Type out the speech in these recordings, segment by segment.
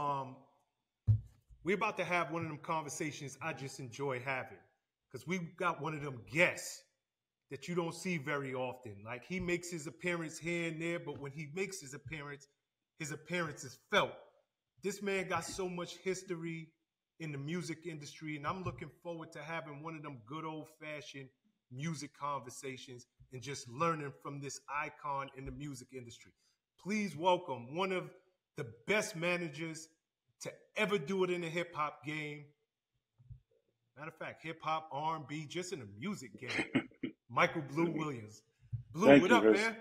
Um, we're about to have one of them conversations I just enjoy having because we got one of them guests that you don't see very often. Like he makes his appearance here and there, but when he makes his appearance, his appearance is felt. This man got so much history in the music industry, and I'm looking forward to having one of them good old fashioned music conversations and just learning from this icon in the music industry. Please welcome one of the best managers to ever do it in the hip hop game. Matter of fact, hip hop, R&B, just in the music game. Michael Blue Williams. Blue, Thank what you, up, Chris. man?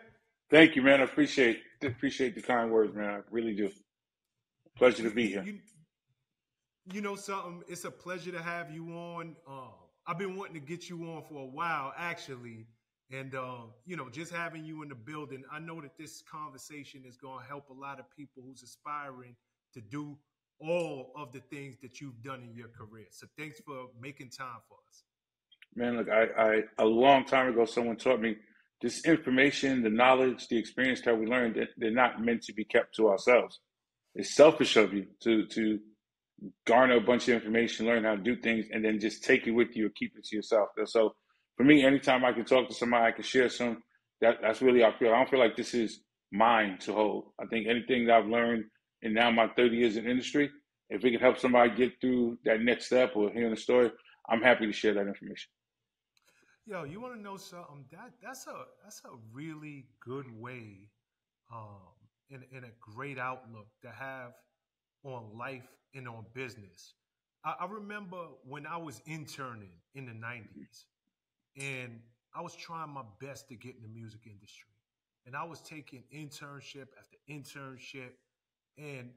Thank you, man. I appreciate appreciate the kind words, man. I really do. Pleasure to be here. You, you know something? It's a pleasure to have you on. Um, I've been wanting to get you on for a while, actually. And um, you know, just having you in the building, I know that this conversation is going to help a lot of people who's aspiring to do all of the things that you've done in your career. So thanks for making time for us. Man, look, I, I a long time ago someone taught me this information, the knowledge, the experience that we learned, they're not meant to be kept to ourselves. It's selfish of you to to garner a bunch of information, learn how to do things, and then just take it with you or keep it to yourself. So for me, anytime I can talk to somebody, I can share some. That that's really how I feel. I don't feel like this is mine to hold. I think anything that I've learned in now my 30 years in industry, if it can help somebody get through that next step or hearing the story, I'm happy to share that information. Yo, you want to know something? That that's a that's a really good way, um, and, and a great outlook to have on life and on business. I, I remember when I was interning in the '90s, and I was trying my best to get in the music industry, and I was taking internship after internship, and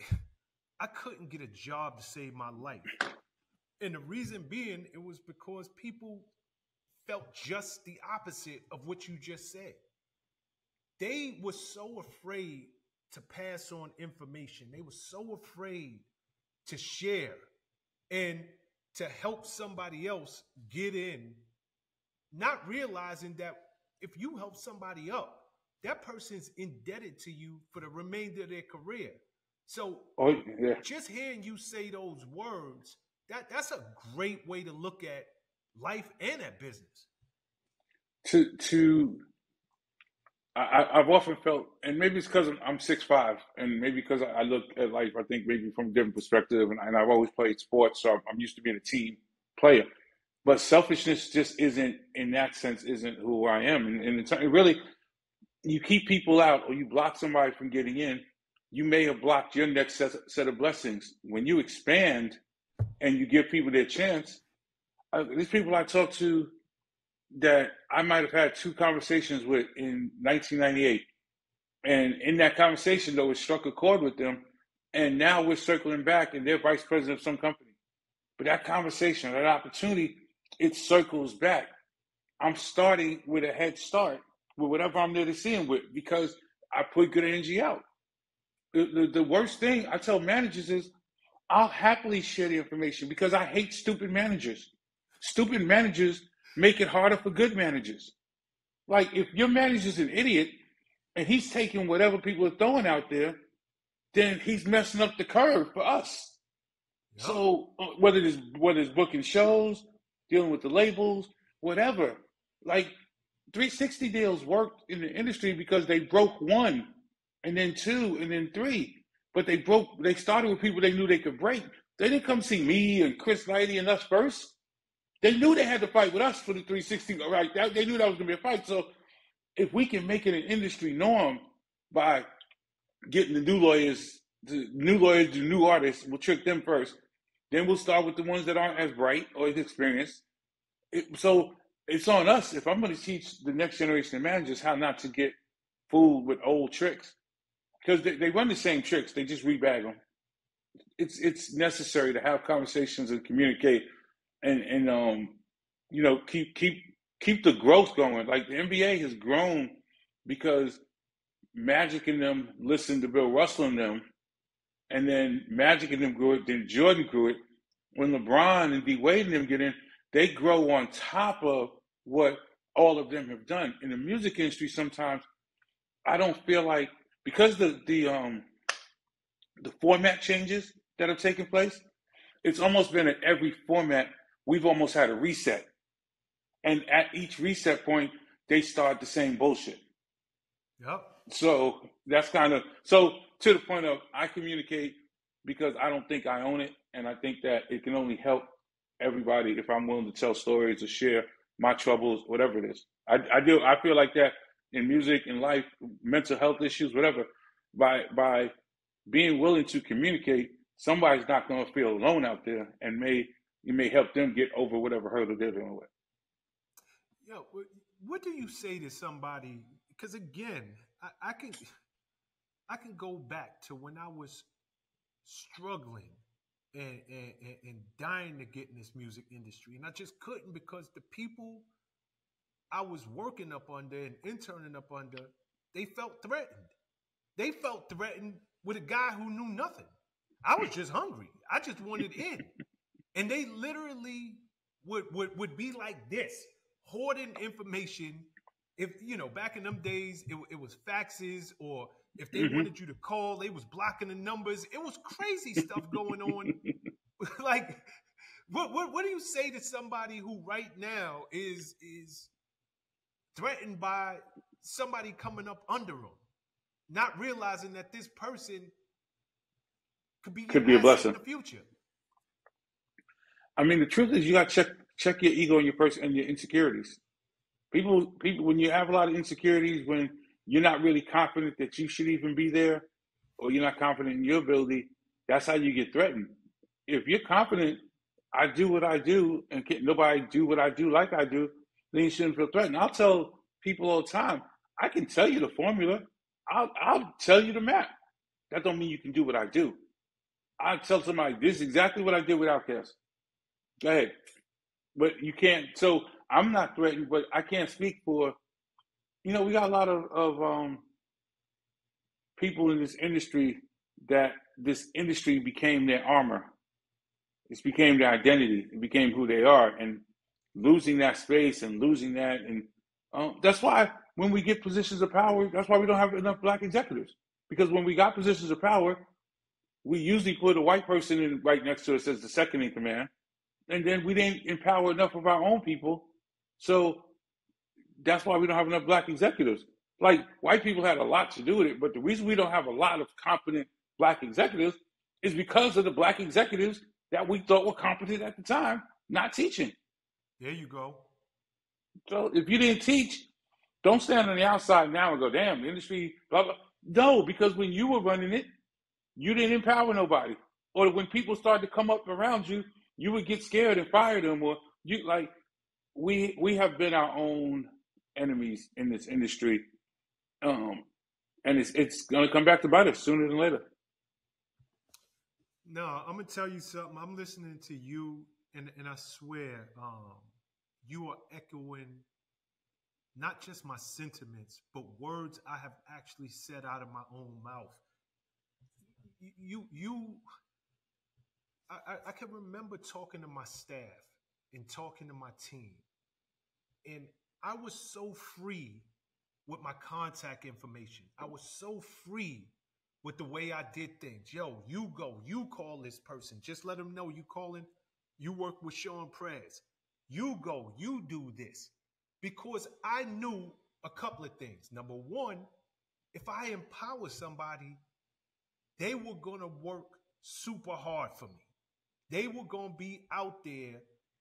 I couldn't get a job to save my life. And the reason being, it was because people felt just the opposite of what you just said. They were so afraid to pass on information, they were so afraid to share and to help somebody else get in, not realizing that if you help somebody up, that person's indebted to you for the remainder of their career. So Oh yeah. just hearing you say those words, that that's a great way to look at life and at business. To to I, I've often felt, and maybe it's because I'm, I'm six five, and maybe because I I look at life, I think maybe from a different perspective, and, and I've always played sports, so I'm, I'm used to being a team player. But selfishness just isn't, in that sense, isn't who I am, and, and it's it really, you keep people out or you block somebody from getting in, you may have blocked your next set, set of blessings. When you expand and you give people their chance, uh, these people I talk to that I might have had two conversations with in 1998. And in that conversation, though, it struck a chord with them. And now we're circling back and they're vice president of some company. But that conversation, that opportunity, it circles back. I'm starting with a head start with whatever I'm there to see him with because I put good energy out. The, the, the worst thing I tell managers is I'll happily share the information because I hate stupid managers. Stupid managers make it harder for good managers. Like if your manager's an idiot and he's taking whatever people are throwing out there, then he's messing up the curve for us. Yep. So uh, whether it's whether it's booking shows, dealing with the labels, whatever, like 360 deals worked in the industry because they broke one, and then two, and then three. But they broke. They started with people they knew they could break. They didn't come see me and Chris Lighty and us first. They knew they had to fight with us for the 360. Right? That, they knew that was going to be a fight. So if we can make it an industry norm by getting the new lawyers, the new lawyers, the new artists, we'll trick them first. Then we'll start with the ones that aren't as bright or as experienced. It, so it's on us. If I'm going to teach the next generation of managers how not to get fooled with old tricks, because they, they run the same tricks, they just rebag them. It's it's necessary to have conversations and communicate, and and um, you know, keep keep keep the growth going. Like the NBA has grown because Magic and them listened to Bill Russell and them, and then Magic and them grew it. Then Jordan grew it. When LeBron and D Wade and them get in, they grow on top of what all of them have done. In the music industry, sometimes I don't feel like because the the um the format changes that have taken place, it's almost been at every format, we've almost had a reset. And at each reset point, they start the same bullshit. Yep. So that's kind of so to the point of I communicate because I don't think I own it, and I think that it can only help everybody if I'm willing to tell stories or share my troubles, whatever it is. I, I do. I feel like that in music, in life, mental health issues, whatever. By by being willing to communicate, somebody's not going to feel alone out there, and may you may help them get over whatever hurdle they're dealing with. Yo, what do you say to somebody? Because again, I, I can I can go back to when I was struggling and, and, and dying to get in this music industry, and I just couldn't because the people I was working up under and interning up under, they felt threatened. They felt threatened with a guy who knew nothing. I was just hungry. I just wanted in. And they literally would, would, would be like this, hoarding information. If, you know, back in them days, it, it was faxes or if they mm-hmm. wanted you to call, they was blocking the numbers. It was crazy stuff going on. like, what, what, what do you say to somebody who right now is is threatened by somebody coming up under them, not realizing that this person could be could be a blessing in the future. I mean, the truth is, you got to check check your ego and your person and your insecurities. People, people, when you have a lot of insecurities, when you're not really confident that you should even be there, or you're not confident in your ability, that's how you get threatened. If you're confident, I do what I do, and nobody do what I do like I do, then you shouldn't feel threatened. I'll tell people all the time, I can tell you the formula. I'll, I'll tell you the map. That don't mean you can do what I do. I tell somebody this is exactly what I did with Outkast. Ahead, but you can't. So I'm not threatened, but I can't speak for. You know, we got a lot of, of um, people in this industry that this industry became their armor. It became their identity. It became who they are, and losing that space and losing that. And um, that's why when we get positions of power, that's why we don't have enough black executives. Because when we got positions of power, we usually put a white person in right next to us as the second in command. And then we didn't empower enough of our own people. So that's why we don't have enough black executives. Like white people had a lot to do with it, but the reason we don't have a lot of competent black executives is because of the black executives that we thought were competent at the time not teaching. There you go. So if you didn't teach, don't stand on the outside now and go, damn, the industry, blah, blah. No, because when you were running it, you didn't empower nobody. Or when people started to come up around you, you would get scared and fire them. Or you like, we we have been our own enemies in this industry. Um, and it's it's gonna come back to bite us sooner than later. No, I'm gonna tell you something. I'm listening to you and and I swear, um, you are echoing not just my sentiments, but words I have actually said out of my own mouth. You, you, I, I can remember talking to my staff and talking to my team, and I was so free with my contact information. I was so free with the way I did things. Yo, you go, you call this person. Just let them know you calling you work with Shawn Prez. You go, you do this. Because I knew a couple of things. Number one, if I empower somebody, they were going to work super hard for me. They were going to be out there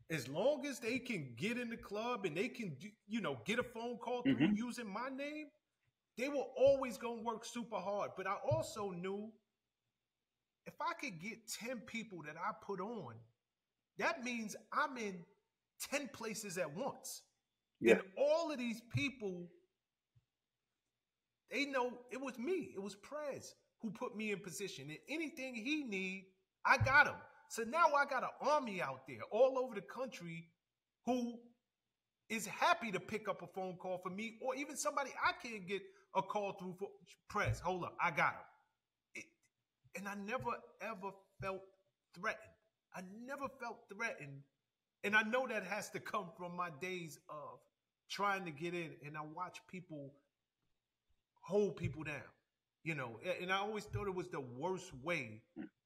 as long as they can get in the club and they can, you know, get a phone call through mm-hmm. using my name. They were always going to work super hard. But I also knew if I could get 10 people that I put on that means I'm in 10 places at once. Yeah. And all of these people, they know it was me. It was Prez who put me in position. And anything he need, I got him. So now I got an army out there all over the country who is happy to pick up a phone call for me or even somebody I can't get a call through for Prez. Hold up, I got him. It, and I never ever felt threatened. I never felt threatened. And I know that has to come from my days of trying to get in and I watch people hold people down. You know, and I always thought it was the worst way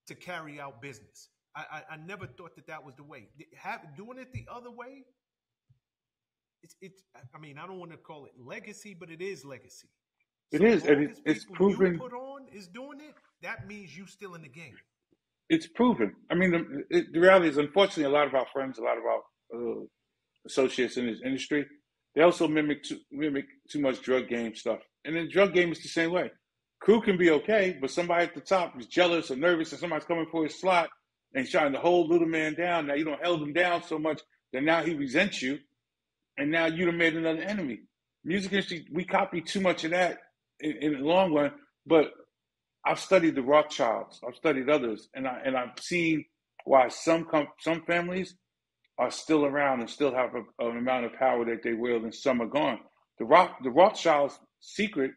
to carry out business. I, I, I never thought that that was the way. Have, doing it the other way, it's, it's. I mean, I don't want to call it legacy, but it is legacy. It so is, and it's, it's proven. put on is doing it. That means you still in the game. It's proven. I mean, the, it, the reality is, unfortunately, a lot of our friends, a lot of our uh, associates in this industry, they also mimic too, mimic too much drug game stuff. And then drug game is the same way. Crew can be okay, but somebody at the top is jealous or nervous and somebody's coming for his slot and trying to hold little man down. Now you don't held him down so much that now he resents you, and now you have made another enemy. Music industry, we copy too much of that in, in the long run. But I've studied the Rothschilds, I've studied others, and I and I've seen why some com- some families are still around and still have a, an amount of power that they wield, and some are gone. The Roth, the Rothschilds' secret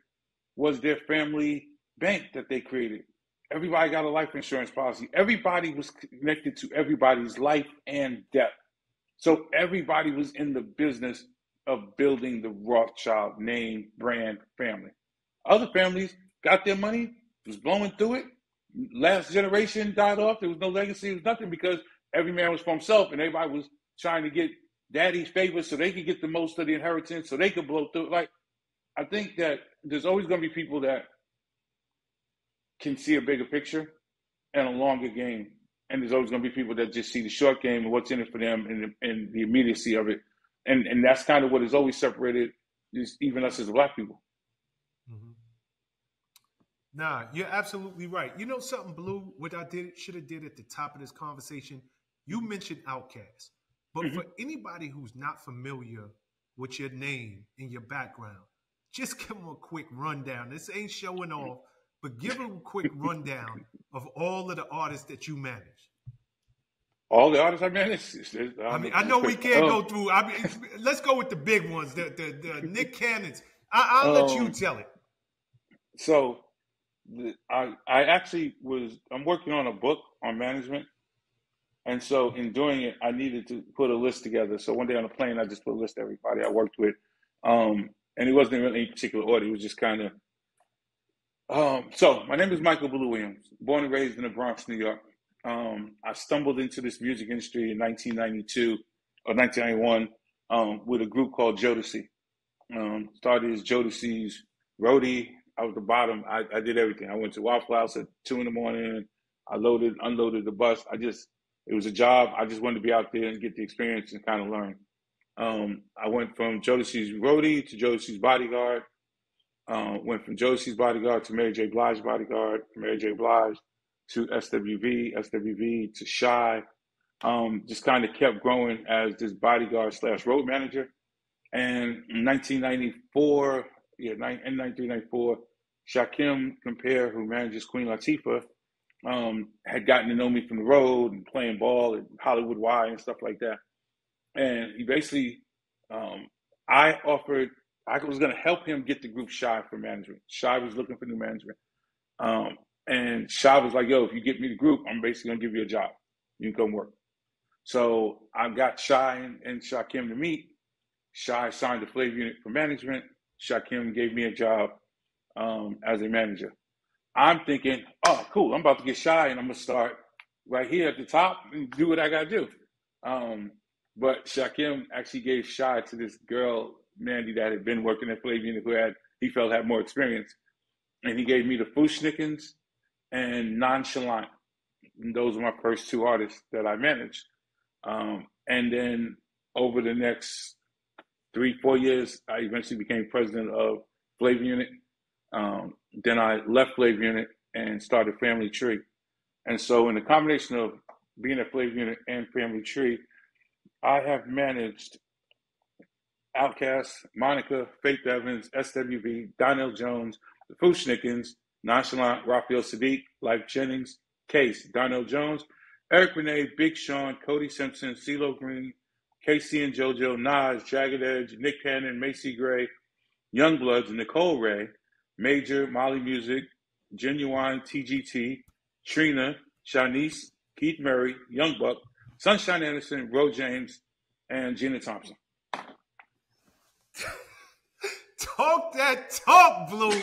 was their family bank that they created. Everybody got a life insurance policy. Everybody was connected to everybody's life and death. So everybody was in the business of building the Rothschild name, brand, family. Other families got their money, was blowing through it. Last generation died off. There was no legacy. There was nothing because every man was for himself, and everybody was trying to get daddy's favor so they could get the most of the inheritance, so they could blow through. it. Like, I think that there's always going to be people that can see a bigger picture and a longer game, and there's always going to be people that just see the short game and what's in it for them and, and the immediacy of it, and and that's kind of what has always separated just even us as black people. Mm-hmm. Nah, you're absolutely right. You know something, Blue? What I did should have did at the top of this conversation. You mentioned Outkast, but mm-hmm. for anybody who's not familiar with your name and your background, just give them a quick rundown. This ain't showing off, but give a quick rundown of all of the artists that you manage. All the artists I manage. I mean, I know we can't go through. I mean, let's go with the big ones, the the, the Nick Cannons. I, will um, let you um, tell it. So, I I actually was I'm working on a book on management, and so in doing it, I needed to put a list together. So one day on a plane, I just put a list of everybody I worked with. Um, and it wasn't really any particular order. It was just kind of. Um, so my name is Michael Blue Williams, born and raised in the Bronx, New York. Um, I stumbled into this music industry in 1992 or 1991 um, with a group called Jodeci. Um, started as Jodeci's roadie. I was the bottom. I, I did everything. I went to Waffle House at two in the morning. I loaded, unloaded the bus. I just, it was a job. I just wanted to be out there and get the experience and kind of learn. Um, I went from Jodeci's roadie to Jodeci's bodyguard. Uh, went from Jodeci's bodyguard to Mary J. Blige bodyguard, Mary J. Blige to SWV, SWV to Shai. Um, just kind of kept growing as this bodyguard slash road manager. And in 1994, yeah, in 1994, Shakim Compere, who manages Queen Latifah, um, had gotten to know me from the road and playing ball at Hollywood Y and stuff like that and he basically, um, I offered, I was going to help him get the group Shai for management. Shai was looking for new management. Um, and Shy was like, yo, if you get me the group, I'm basically going to give you a job. You can come work. So I got Shai and, and Shakim to meet. Shai signed the Flavor Unit for management. Shakim gave me a job um, as a manager. I'm thinking, oh, cool. I'm about to get Shai and I'm going to start right here at the top and do what I got to do. Um, but Shakim actually gave Shai to this girl, Mandy, that had been working at Flav Unit, who had he felt had more experience. And he gave me the Fu-Schnickens and Nonchalant. And those were my first two artists that I managed. Um, and then over the next three, four years, I eventually became president of Flavor Unit. Um, then I left Flavor Unit and started Family Tree. And so, in the combination of being at Flavor Unit and Family Tree, I have managed Outkast, Monica, Faith Evans, SWV, Donell Jones, the Fu-Schnickens, Nonchalant, Raphael Saadiq, Lyfe Jennings, Case, Donell Jones, Eric Renee, Big Sean, Cody Simpson, CeeLo Green, K-Ci and JoJo, Nas, Jagged Edge, Nick Cannon, Macy Gray, YoungBloodZ, Nicole Wray, Major, Molly Music, Ginuwine, TGT, Trina, Shanice, Keith Murray, Young Buck, Sunshine Anderson, Ro James, and Gina Thompson. Talk that talk, Blue.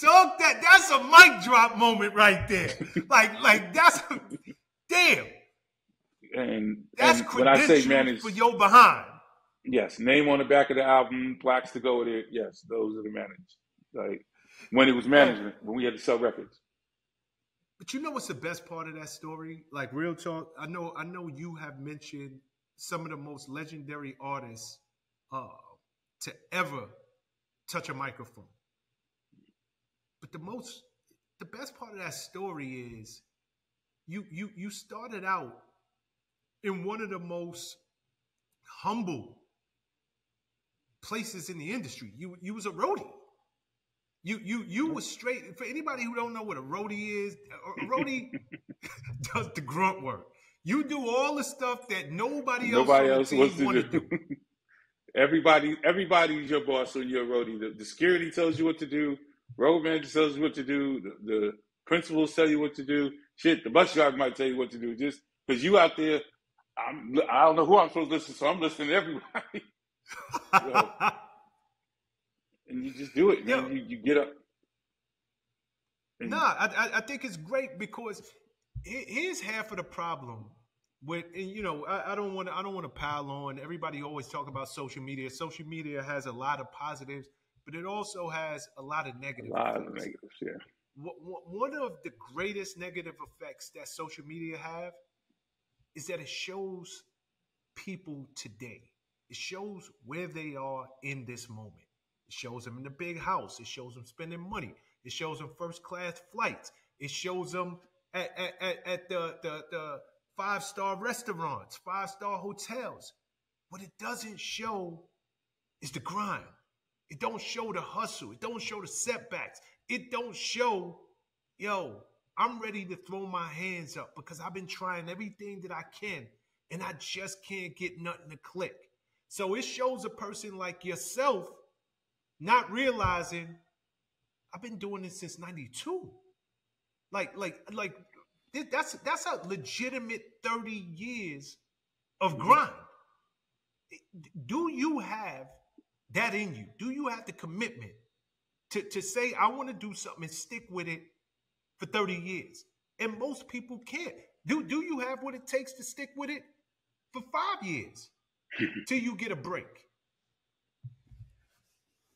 talk that. That's a mic drop moment right there. Like, like that's damn. And that's and when I say manage for your behind. Yes, name on the back of the album, plaques to go with it. Yes, those are the managed. Like when it was management, when we had to sell records. But you know what's the best part of that story? Like real talk. I know. I know you have mentioned some of the most legendary artists uh, to ever touch a microphone. But the most, the best part of that story is you you you started out in one of the most humble places in the industry. You you was a roadie. You you you was straight. For anybody who don't know what a roadie is, a roadie does the grunt work. You do all the stuff that nobody, nobody else, else wants to do. do. everybody everybody's your boss when you're a roadie. The, the, security tells you what to do. Road manager tells you what to do. The, the principals tell you what to do. Shit, the bus driver might tell you what to do. Just because you out there, I'm, I don't know who I'm supposed to listen to, so I'm listening to everybody. so, and you just do it, man. You, you get up. Nah, I, I think it's great because here's half of the problem with and you know I, I don't want to I don't want to pile on. Everybody always talk about social media. Social media has a lot of positives, but it also has a lot of negatives. A lot effects. of negatives, yeah. One of the greatest negative effects that social media have is that it shows people today. It shows where they are in this moment. It shows them in the big house. It shows them spending money. It shows them first class flights. It shows them at, at, at, the, the, the five star restaurants, five star hotels. What it doesn't show is the grind. It don't show the hustle. It don't show the setbacks. It don't show, yo, I'm ready to throw my hands up because I've been trying everything that I can and I just can't get nothing to click. So it shows a person like yourself not realizing I've been doing this since 92. Like, like, like that's that's a legitimate 30 years of grind. Do you have that in you? Do you have the commitment to, to say, I want to do something and stick with it for 30 years? And most people can't. Do, do you have what it takes to stick with it for five years till you get a break?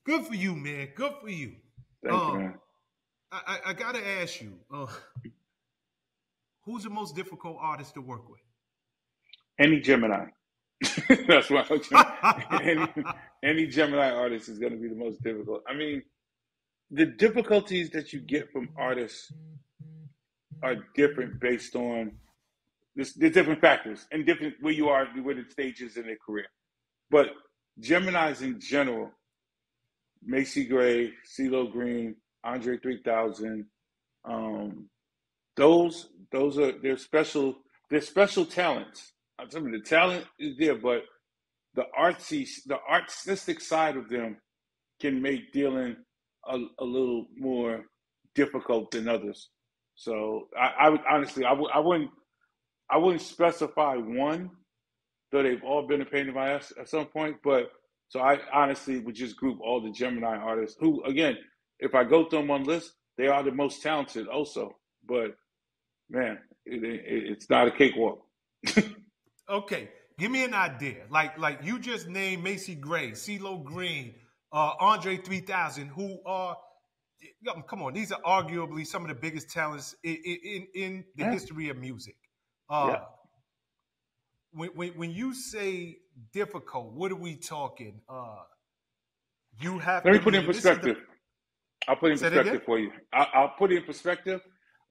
Good for you, man. Good for you. Thank um, you. I, I, I got to ask you, uh, who's the most difficult artist to work with? Any Gemini. That's why any, any Gemini artist is going to be the most difficult. I mean, the difficulties that you get from artists are different based on there's, there's different factors and different where you are where the stages in their career. But Gemini's in general, Macy Gray, CeeLo Green, Andre 3000, um, those those are they're special they're special talents. I mean, the talent is there, but the artsy the artistic side of them can make dealing a, a little more difficult than others. So I, I would honestly I w- I wouldn't I wouldn't specify one, though they've all been a pain in my ass at some point. But so I honestly would just group all the Gemini artists who, again, if I go through them on list, they are the most talented also. But man, it, it, it's not a cakewalk. okay, give me an idea. Like like you just named Macy Gray, CeeLo Green, uh, Andre 3000, who are come on, these are arguably some of the biggest talents in in, in the yeah. history of music. Uh, yeah. When, when, when you say difficult, what are we talking? Uh, you have. Let me put it in perspective. The, I'll put it in perspective for you. I, I'll put it in perspective.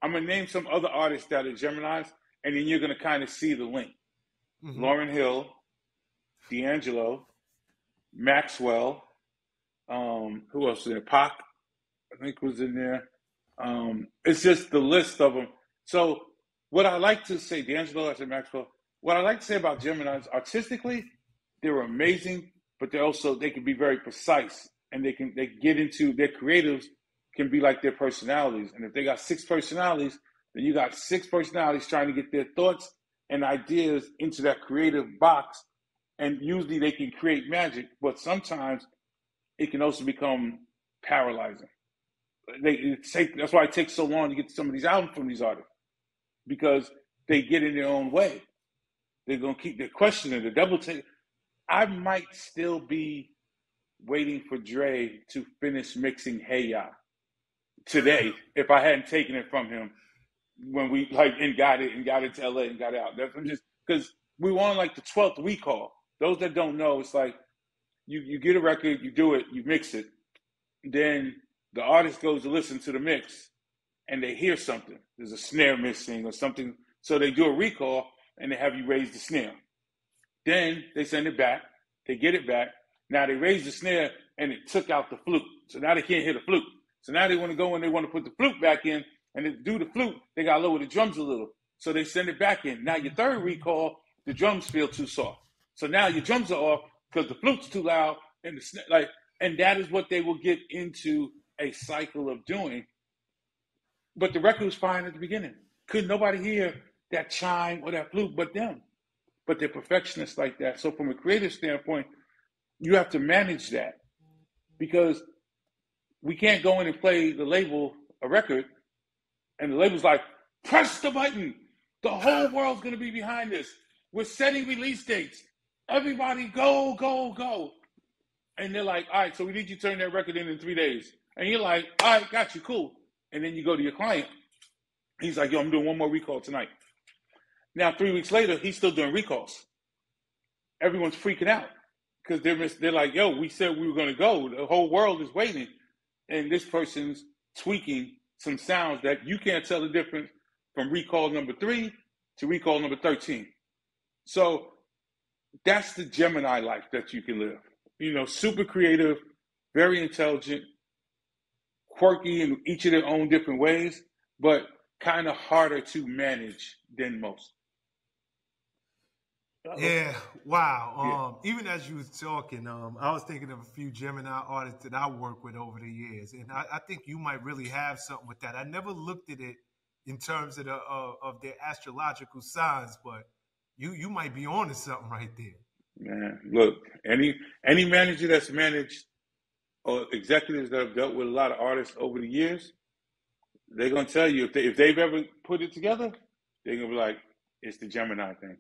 I'm gonna name some other artists that are Gemini's, and then you're gonna kind of see the link. Mm-hmm. Lauryn Hill, D'Angelo, Maxwell, um, who else is there? Pac, I think was in there. Um, it's just the list of them. So what I like to say, D'Angelo, I said Maxwell. What I like to say about Gemini's, artistically, they're amazing, but they also they can be very precise, and they can they get into their creatives can be like their personalities. And if they got six personalities, then you got six personalities trying to get their thoughts and ideas into that creative box. And usually they can create magic, but sometimes it can also become paralyzing. They take that's why it takes so long to get some of these albums from these artists because they get in their own way. They're gonna keep their questioning, the double take. I might still be waiting for Dre to finish mixing Hey Ya today if I hadn't taken it from him when we like and got it and got it to LA and got out. That's I'm just because we were on like the twelfth recall. Those that don't know, it's like you you get a record, you do it, you mix it, then the artist goes to listen to the mix and they hear something. There's a snare missing or something. So they do a recall and they have you raise the snare. Then they send it back. They get it back. Now they raise the snare and it took out the flute. So now they can't hear the flute. So now they want to go and they want to put the flute back in. And to do the flute, they got to lower the drums a little. So they send it back in. Now your third recall, the drums feel too soft. So now your drums are off because the flute's too loud and the like, and that is what they will get into a cycle of doing. But the record was fine at the beginning. Couldn't nobody hear that chime or that flute but them. But they're perfectionists like that. So from a creative standpoint, you have to manage that because we can't go in and play the label a record and the label's like, press the button. The whole world's going to be behind this. We're setting release dates. Everybody go, go, go. And they're like, all right, so we need you to turn that record in in three days. And you're like, all right, got you, cool. And then you go to your client. He's like, yo, I'm doing one more recall tonight. Now, three weeks later, he's still doing recalls. Everyone's freaking out because they're, they're like, yo, we said we were going to go. The whole world is waiting. And this person's tweaking some sounds that you can't tell the difference from recall number three to recall number 13. So that's the Gemini life that you can live. You know, super creative, very intelligent, quirky in each of their own different ways, but kind of harder to manage than most. Yeah, wow. Um, yeah. Even as you was talking, um, I was thinking of a few Gemini artists that I work with over the years, and I, I think you might really have something with that. I never looked at it in terms of the uh, of their astrological signs, but you you might be on to something right there. Man, look, any any manager that's managed or executives that have dealt with a lot of artists over the years, they're gonna tell you if they if they've ever put it together, they're gonna be like, it's the Gemini thing.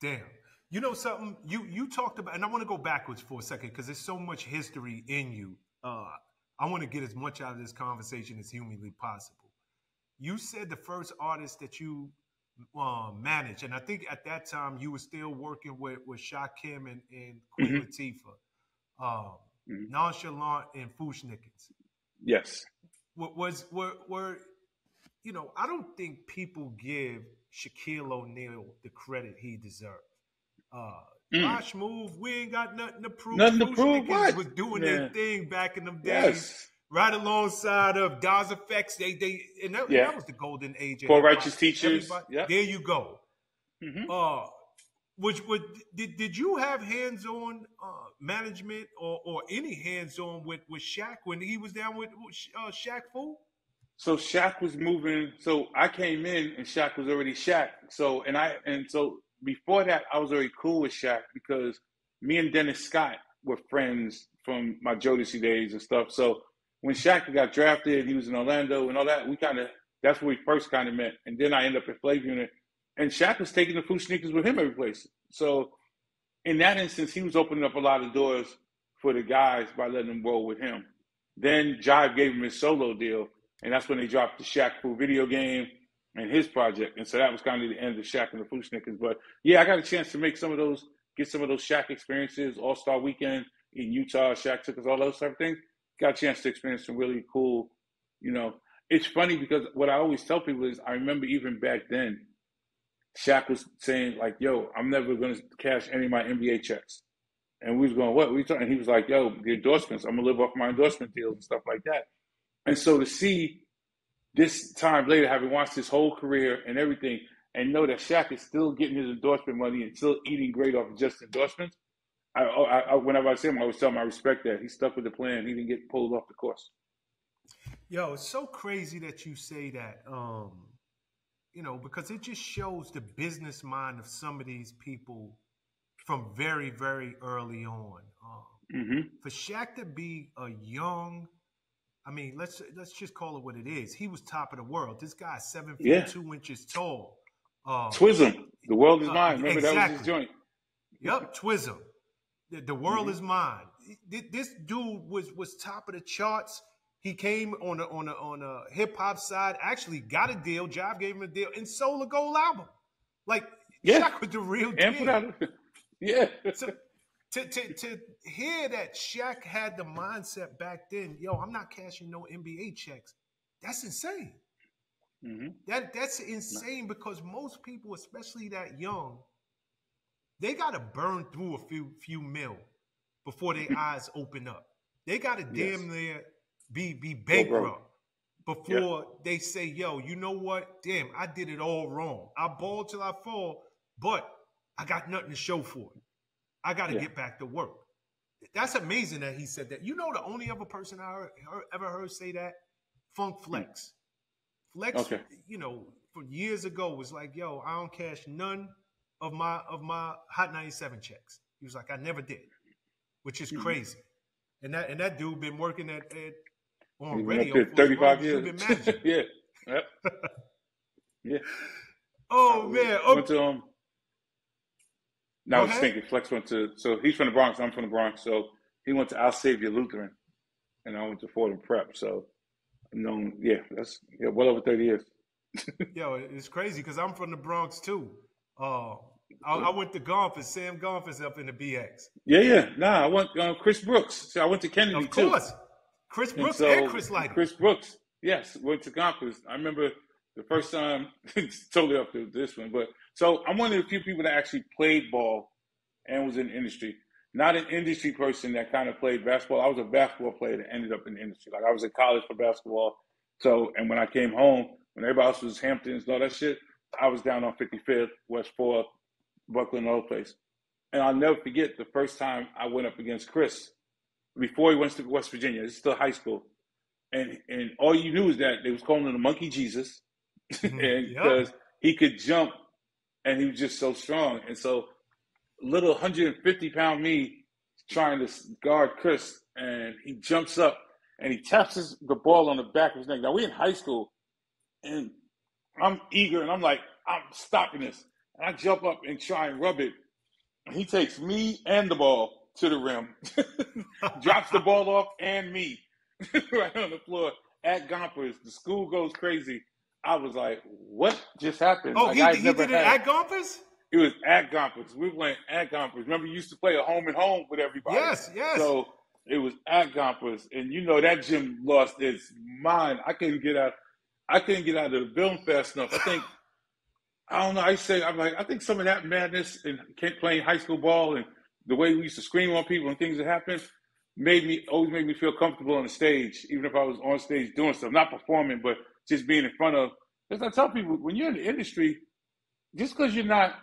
Damn. You know something? You you talked about, and I want to go backwards for a second because there's so much history in you. Uh, I want to get as much out of this conversation as humanly possible. You said the first artist that you um, managed, and I think at that time you were still working with with Shakim and, and Queen mm-hmm. Latifah, um, mm-hmm. Nonchalant and Fu-Schnickens. Yes. What was were were you know? I don't think people give Shaquille O'Neal the credit he deserved. Uh, mm. move, we ain't got nothing to prove. Nothing to prove. What was doing yeah. their thing back in them days. Yes. Right alongside of Das EFX, they they and that, yeah. that was the golden age. For righteous teachers. Yeah. There you go. Mm-hmm. Uh, which would did, did you have hands on uh, management or, or any hands on with with Shaq when he was down with uh, Shaq Fu? So Shaq was moving. So I came in and Shaq was already Shaq. So and I and so before that I was already cool with Shaq because me and Dennis Scott were friends from my Jodeci days and stuff. So when Shaq got drafted, he was in Orlando and all that. We kind of that's where we first kind of met. And then I ended up at Flav Unit, and Shaq was taking the Fu-Schnickens with him every place. So in that instance, he was opening up a lot of doors for the guys by letting them roll with him. Then Jive gave him his solo deal, and that's when they dropped the Shaq Fu video game and his project. And so that was kind of the end of Shaq and the Fu-Schnickens. But yeah, I got a chance to make some of those, get some of those Shaq experiences, All Star Weekend in Utah. Shaq took us all those type of things. Got a chance to experience some really cool, you know. It's funny because what I always tell people is I remember even back then, Shaq was saying like, "Yo, I'm never going to cash any of my NBA checks," and we was going, "What?" We talking? And he was like, "Yo, the endorsements. I'm gonna live off my endorsement deals and stuff like that." And so to see this time later, having watched his whole career and everything, and know that Shaq is still getting his endorsement money and still eating great off of just endorsements, I, I, I, whenever I see him, I always tell him I respect that. He stuck with the plan. He didn't get pulled off the course. Yo, it's so crazy that you say that. Um, you know, because it just shows the business mind of some of these people from very, very early on. Um, hmm For Shaq to be a young, I mean, let's let's just call it what it is. He was top of the world. This guy's seven feet Yeah. two inches tall. Um, Twism. The world is Uh, mine. Remember that was his joint. Yep, Twism. The, the world Mhm. is mine. This dude was was top of the charts. He came on a on a on a hip hop side. Actually, got a deal. Jive gave him a deal and sold a gold album. Like Yeah. Shaq was the real deal. yeah. So, to, to, to hear that Shaq had the mindset back then, yo, I'm not cashing no NBA checks. That's insane. hmm That that's insane because most people, especially that young, they gotta burn through a few few mil before their eyes open up. They gotta Yes. damn near be be bankrupt before they say, yo, you know what? Damn, I did it all wrong. I ball till I fall, but I got nothing to show for it. I gotta Yeah. get back to work. That's amazing that he said that. You know the only other person I heard, heard, ever heard say that? Funk Flex. Flex, Okay. you know, from years ago was like, yo, I don't cash none of my of my Hot 97 checks. He was like, I never did, which is Mhm. crazy. And that and that dude been working at, at on He's radio for 35 years. yeah. Yep. Yeah. Oh man. I went Oh, to um. Now I Go was thinking Flex went to so he's from the Bronx. I'm from the Bronx, so he went to Savior Lutheran, and I went to Fordham Prep. So I've known, yeah, that's yeah, well over thirty years. yo, it's crazy because I'm from the Bronx too. Uh, I, I went to Gompers. Sam Gompers up in the BX. Yeah, yeah. Nah, I went uh, Chris Brooks. So I went to Kennedy Of too. course, Chris And Brooks so and Chris Lighty. Chris Brooks, yes, went to Gompers. I remember the first time. totally up to this one, but so I'm one of the few people that actually played ball and was in the industry. Not an industry person that kind of played basketball. I was a basketball player that ended up in the industry. Like I was in college for basketball. So, and when I came home, when everybody else was Hamptons and all that shit, I was down on 55th, West 4th, Brooklyn, all place. And I'll never forget the first time I went up against Chris before he went to West Virginia. It's still high school. And and all you knew is that they was calling him the monkey Jesus. Mm-hmm. and Yeah. because he could jump and he was just so strong. And so little 150 pound me trying to guard Chris and he jumps up and he taps his, the ball on the back of his neck. Now we in high school and I'm eager and I'm like, I'm stopping this. And I jump up and try and rub it. And he takes me and the ball to the rim, drops the ball off and me right on the floor at Gompers. The school goes crazy. I was like, what just happened? Oh, like, he, he did it had- at Gompers? it was at Gompers. We were playing at Gompers. Remember, you used to play a home and home with everybody. Yes, yes. So it was at Gompers, and you know that gym lost its mind. I couldn't get out. I couldn't get out of the building fast enough. I think I don't know. I say I'm like I think some of that madness and playing high school ball and the way we used to scream on people and things that happened made me always made me feel comfortable on the stage, even if I was on stage doing stuff, not performing, but just being in front of. Because I tell people when you're in the industry, just because you're not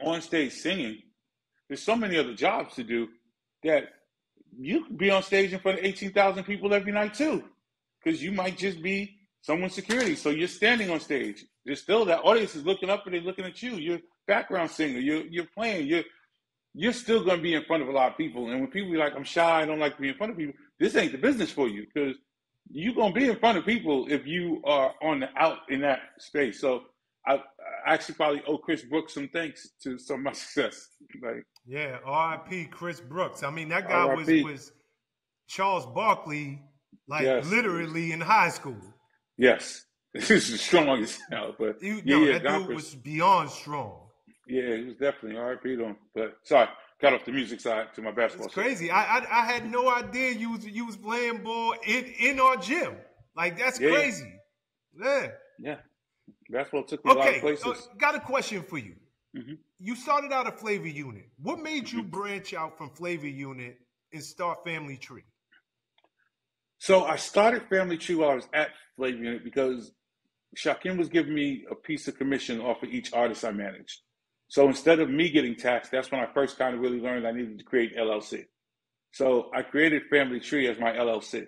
on stage singing, there's so many other jobs to do that you could be on stage in front of 18,000 people every night too. Because you might just be someone's security. So you're standing on stage. There's still that audience is looking up and they're looking at you. You're background singer. You're you're playing. You're you're still going to be in front of a lot of people. And when people be like, I'm shy, I don't like to be in front of people, this ain't the business for you because you're going to be in front of people if you are on the out in that space. So I, I actually probably owe Chris Brooks some thanks to some of my success. Like, Yeah, R.I.P. Chris Brooks. I mean, that guy was was Charles Barkley, like Yes. literally in high school. yes, this is strong as hell. But You yeah, know, yeah, that dude was beyond strong. yeah, he was definitely RIP to him. But sorry, got off the music side to my basketball. It's crazy. I, I I had no idea you was you was playing ball in in our gym. Like that's Yeah. crazy. Yeah. Yeah, basketball took me a lot of Okay. places. uh, got a question for you. Mhm. You started out a flavor unit. What made you branch out from flavor unit and start Family Tree? So I started Family Tree while I was at Flavor Unit because Shakim was giving me a piece of commission off of each artist I managed. So instead of me getting taxed, that's when I first kind of really learned I needed to create LLC. So I created Family Tree as my LLC.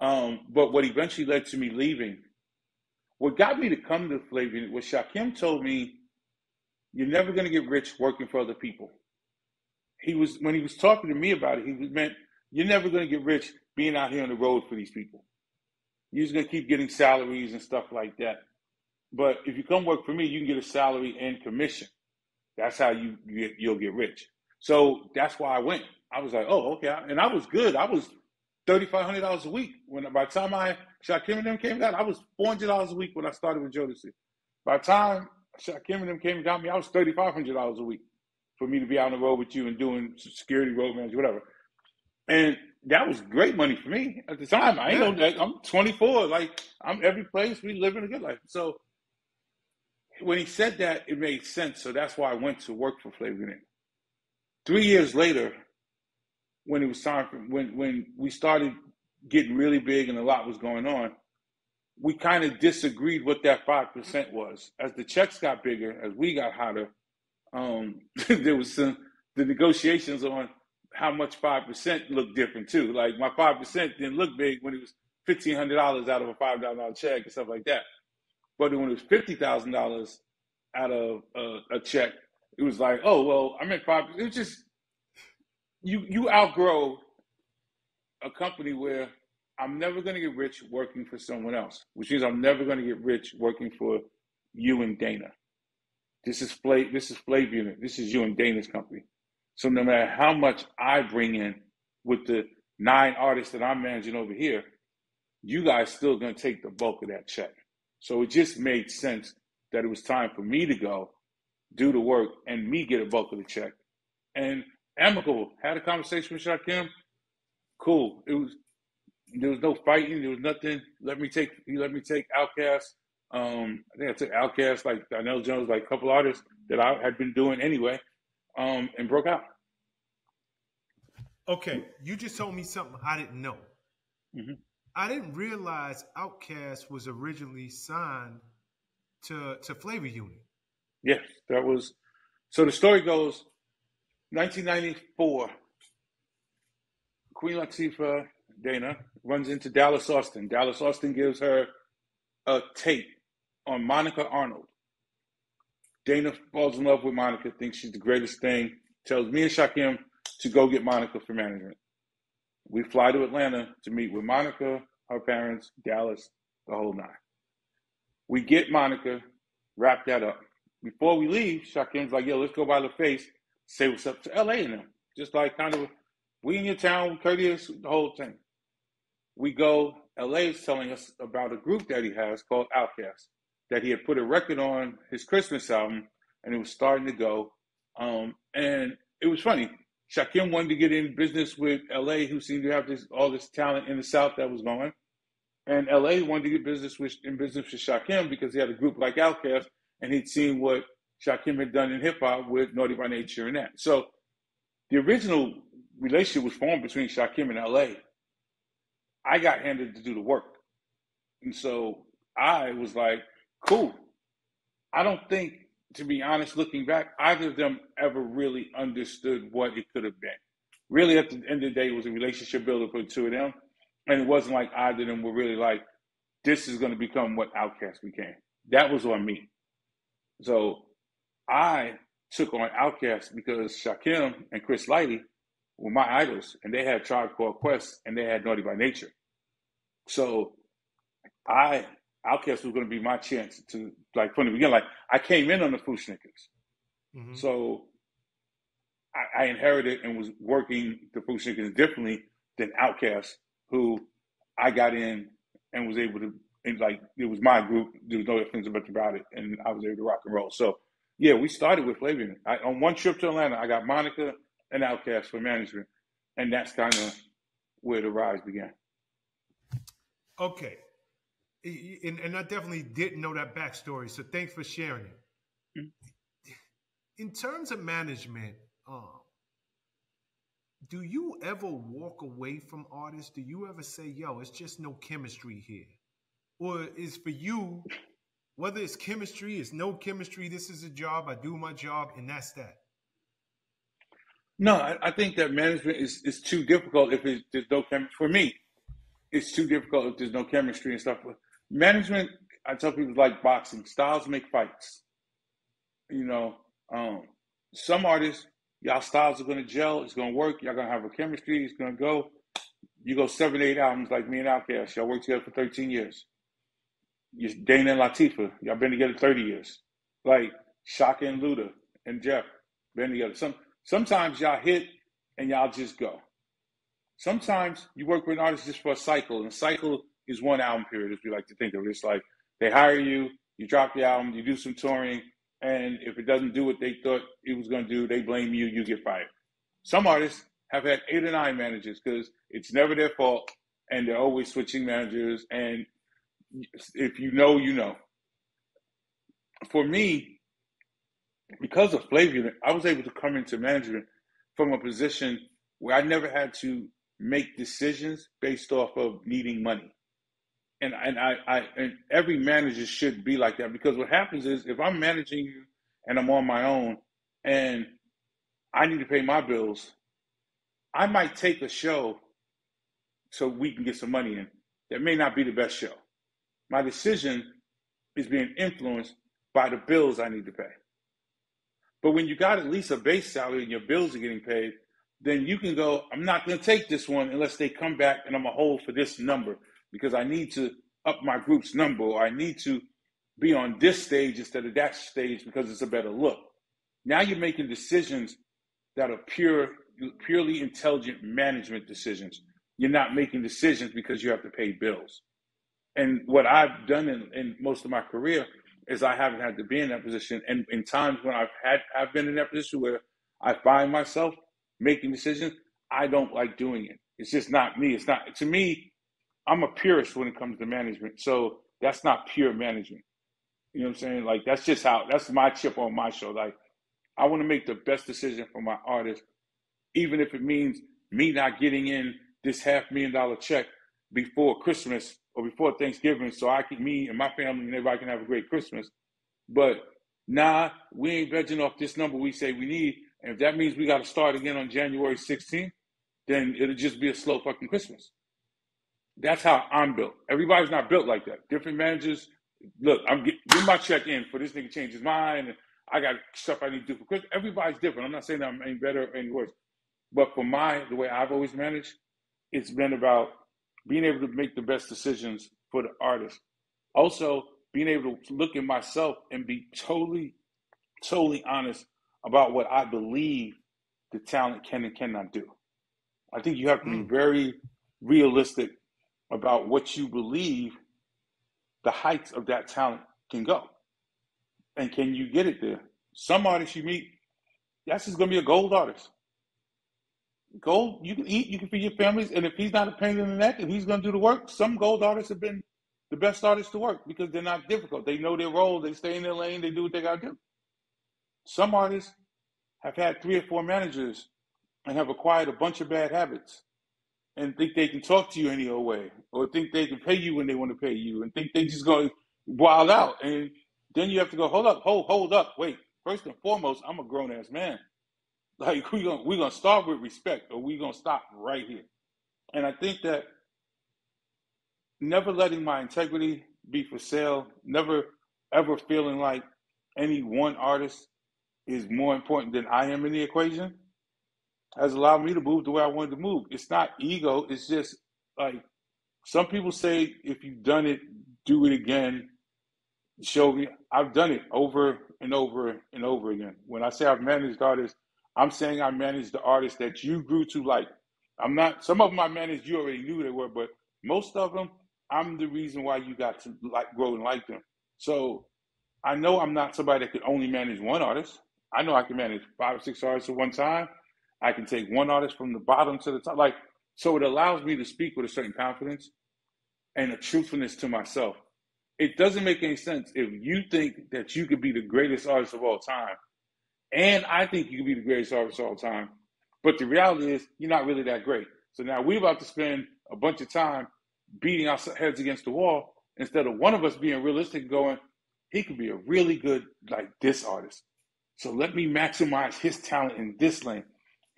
Um, but what eventually led to me leaving, what got me to come to Flavor Unit was Shakim told me, you're never going to get rich working for other people. he was when he was talking to me about it, he meant you're never going to get rich being out here on the road for these people. You're just going to keep getting salaries and stuff like that. But if you come work for me, you can get a salary and commission. That's how you, you you'll get rich. So that's why I went. I was like, oh, okay, and I was good. I was thirty five hundred dollars a week. When by the time I Shakim and them came down, I was four hundred dollars a week when I started with Jodeci. By the time Shakim and them came and got me, I was thirty five hundred dollars a week for me to be out on the road with you and doing security road management, whatever. And that was great money for me at the time. I ain't yeah. that I'm 24. Like I'm every place we living a good life. So when he said that, it made sense. So that's why I went to work for Flavor Unit. Three years later, when it was time for when when we started getting really big and a lot was going on, we kind of disagreed what that five percent was. As the checks got bigger, as we got hotter, um, there was some the negotiations on how much five percent looked different too. Like my five percent didn't look big when it was fifteen hundred dollars out of a five dollar check and stuff like that. But when it was fifty thousand dollars out of a, a, check, it was like, oh well, I meant five. It was just you you outgrow a company where I'm never going to get rich working for someone else, which means I'm never going to get rich working for you and Dana. This is Flav. This is Flav Unit. This is you and Dana's company. So no matter how much I bring in with the nine artists that I'm managing over here, you guys still going to take the bulk of that check. So it just made sense that it was time for me to go do the work and me get a bulk of the check. And amicable, had a conversation with Shakim. Cool. It was there was no fighting. There was nothing. Let me take. He let me take Outkast. Um, I think I took Outkast, like Donell Jones, like a couple artists that I had been doing anyway, um, and broke out. Okay, you just told me something I didn't know. Mm-hmm. I didn't realize Outkast was originally signed to to Flavor Unit. Yes, that was. So the story goes, 1994. Queen Latifah Dana runs into Dallas Austin. Dallas Austin gives her a tape on Monica Arnold. Dana falls in love with Monica, thinks she's the greatest thing, tells me and Shakim to go get Monica for management. We fly to Atlanta to meet with Monica, her parents, Dallas, the whole nine. We get Monica, wrap that up. Before we leave, Shakim's like, yo, let's go by LaFace, say what's up to LA and them. Just like kind of, we in your town, courteous, the whole thing. We go, LA is telling us about a group that he has called Outkast that he had put a record on his Christmas album and it was starting to go. Um, and it was funny. Shakim wanted to get in business with LA, who seemed to have this all this talent in the South that was going. And LA wanted to get business with in business with Shakim because he had a group like Outkast and he'd seen what Shakim had done in hip hop with Naughty by Nature and that. So the original relationship was formed between Shakim and LA. I got handed to do the work. And so I was like, cool. I don't think, to be honest, looking back, either of them ever really understood what it could have been. Really, at the end of the day, it was a relationship builder for the two of them. And it wasn't like either of them were really like, this is going to become what Outkast became. That was on me. So I took on Outkast because Shakim and Chris Lighty were my idols, and they had Tribe Called Quest, and they had Naughty by Nature. So I Outkast was going to be my chance to like from the beginning. Like I came in on the Fu-Schnickens, mm-hmm. so I, I, inherited and was working the Fu-Schnickens differently than Outkast, who I got in and was able to. And like it was my group. There was no ifs about it, and I was able to rock and roll. So yeah, we started with Flavor. I, on one trip to Atlanta, I got Monica and Outkast for management, and that's kind of where the rise began. Okay, and, and I definitely didn't know that backstory. So thanks for sharing it. Mm-hmm. In terms of management, um, do you ever walk away from artists? Do you ever say, "Yo, it's just no chemistry here," or is for you, whether it's chemistry, it's no chemistry. This is a job. I do my job, and that's that. No, I, I think that management is, is too difficult if it, there's no chemistry. For me, it's too difficult if there's no chemistry and stuff management, I tell people like boxing, styles make fights. You know, um, some artists Y'all styles are gonna gel. It's gonna work. Y'all gonna have a chemistry. It's gonna go. You go seven, eight albums like me and Outkast. Y'all work together for 13 years. You Dana and Latifah. Y'all been together 30 years. Like Chaka and Luda and Jeff been together. Some sometimes y'all hit and y'all just go. Sometimes you work with an artist just for a cycle, and a cycle is one album period, as we like to think of it. It's like they hire you, you drop the album, you do some touring, and if it doesn't do what they thought it was going to do, they blame you, you get fired. Some artists have had eight or nine managers because it's never their fault, and they're always switching managers. And if you know, you know. For me, because of Flavor, I was able to come into management from a position where I never had to make decisions based off of needing money. And and I, I and every manager should be like that because what happens is if I'm managing you and I'm on my own and I need to pay my bills, I might take a show so we can get some money in. That may not be the best show. My decision is being influenced by the bills I need to pay. But when you got at least a base salary and your bills are getting paid, then you can go, I'm not going to take this one unless they come back and I'm a hold for this number because I need to up my group's number or I need to be on this stage instead of that stage because it's a better look. Now you're making decisions that are pure, purely intelligent management decisions. You're not making decisions because you have to pay bills. And what I've done in, in most of my career is I haven't had to be in that position. And in times when I've had I've been in that position where I find myself making decisions, I don't like doing it. It's just not me. It's not to me. I'm a purist when it comes to management, so that's not pure management. You know what I'm saying? Like that's just how that's my chip on my show. Like I want to make the best decision for my artist, even if it means me not getting in this half million dollar check before Christmas or before Thanksgiving, so I can me and my family and everybody can have a great Christmas. But nah, we ain't vegging off this number we say we need and if that means we got to start again on January 16th, then it'll just be a slow fucking Christmas. That's how I'm built. Everybody's not built like that. Different managers. Look, I'm get, getting my check in for this nigga change his mind. And I got stuff I need to do for Christmas. Everybody's different. I'm not saying that I'm any better or any worse. But for my, the way I've always managed, it's been about being able to make the best decisions for the artist. Also, being able to look at myself and be totally, totally honest about what I believe the talent can and cannot do. I think you have to be hmm. very realistic about what you believe the heights of that talent can go. And can you get it there? Some artists you meet, that's just gonna be a gold artist. Gold, you can eat, you can feed your families, and if he's not a pain in the neck and he's gonna do the work, some gold artists have been the best artists to work because they're not difficult. They know their role, they stay in their lane, they do what they gotta do. Some artists have had three or four managers and have acquired a bunch of bad habits and think they can talk to you any old way or think they can pay you when they want to pay you and think they just going wild out. And then you have to go, hold up, hold, hold up, wait. First and foremost, I'm a grown ass man. Like we gonna we're gonna start with respect or we're gonna stop right here. And I think that never letting my integrity be for sale, never ever feeling like any one artist is more important than I am in the equation has allowed me to move the way I wanted to move. It's not ego, it's just like some people say if you've done it, do it again. Show me I've done it over and over and over again. When I say I've managed artists, I'm saying I managed the artists that you grew to like. I'm not some of them I managed you already knew they were, but most of them I'm the reason why you got to like grow and like them. So I know I'm not somebody that could only manage one artist. I know I can manage five or six artists at one time. I can take one artist from the bottom to the top. Like, so it allows me to speak with a certain confidence and a truthfulness to myself. It doesn't make any sense if you think that you could be the greatest artist of all time, and I think you could be the greatest artist of all time, but the reality is you're not really that great. So now we're about to spend a bunch of time beating our heads against the wall instead of one of us being realistic, going, he could be a really good like this artist. So let me maximize his talent in this lane.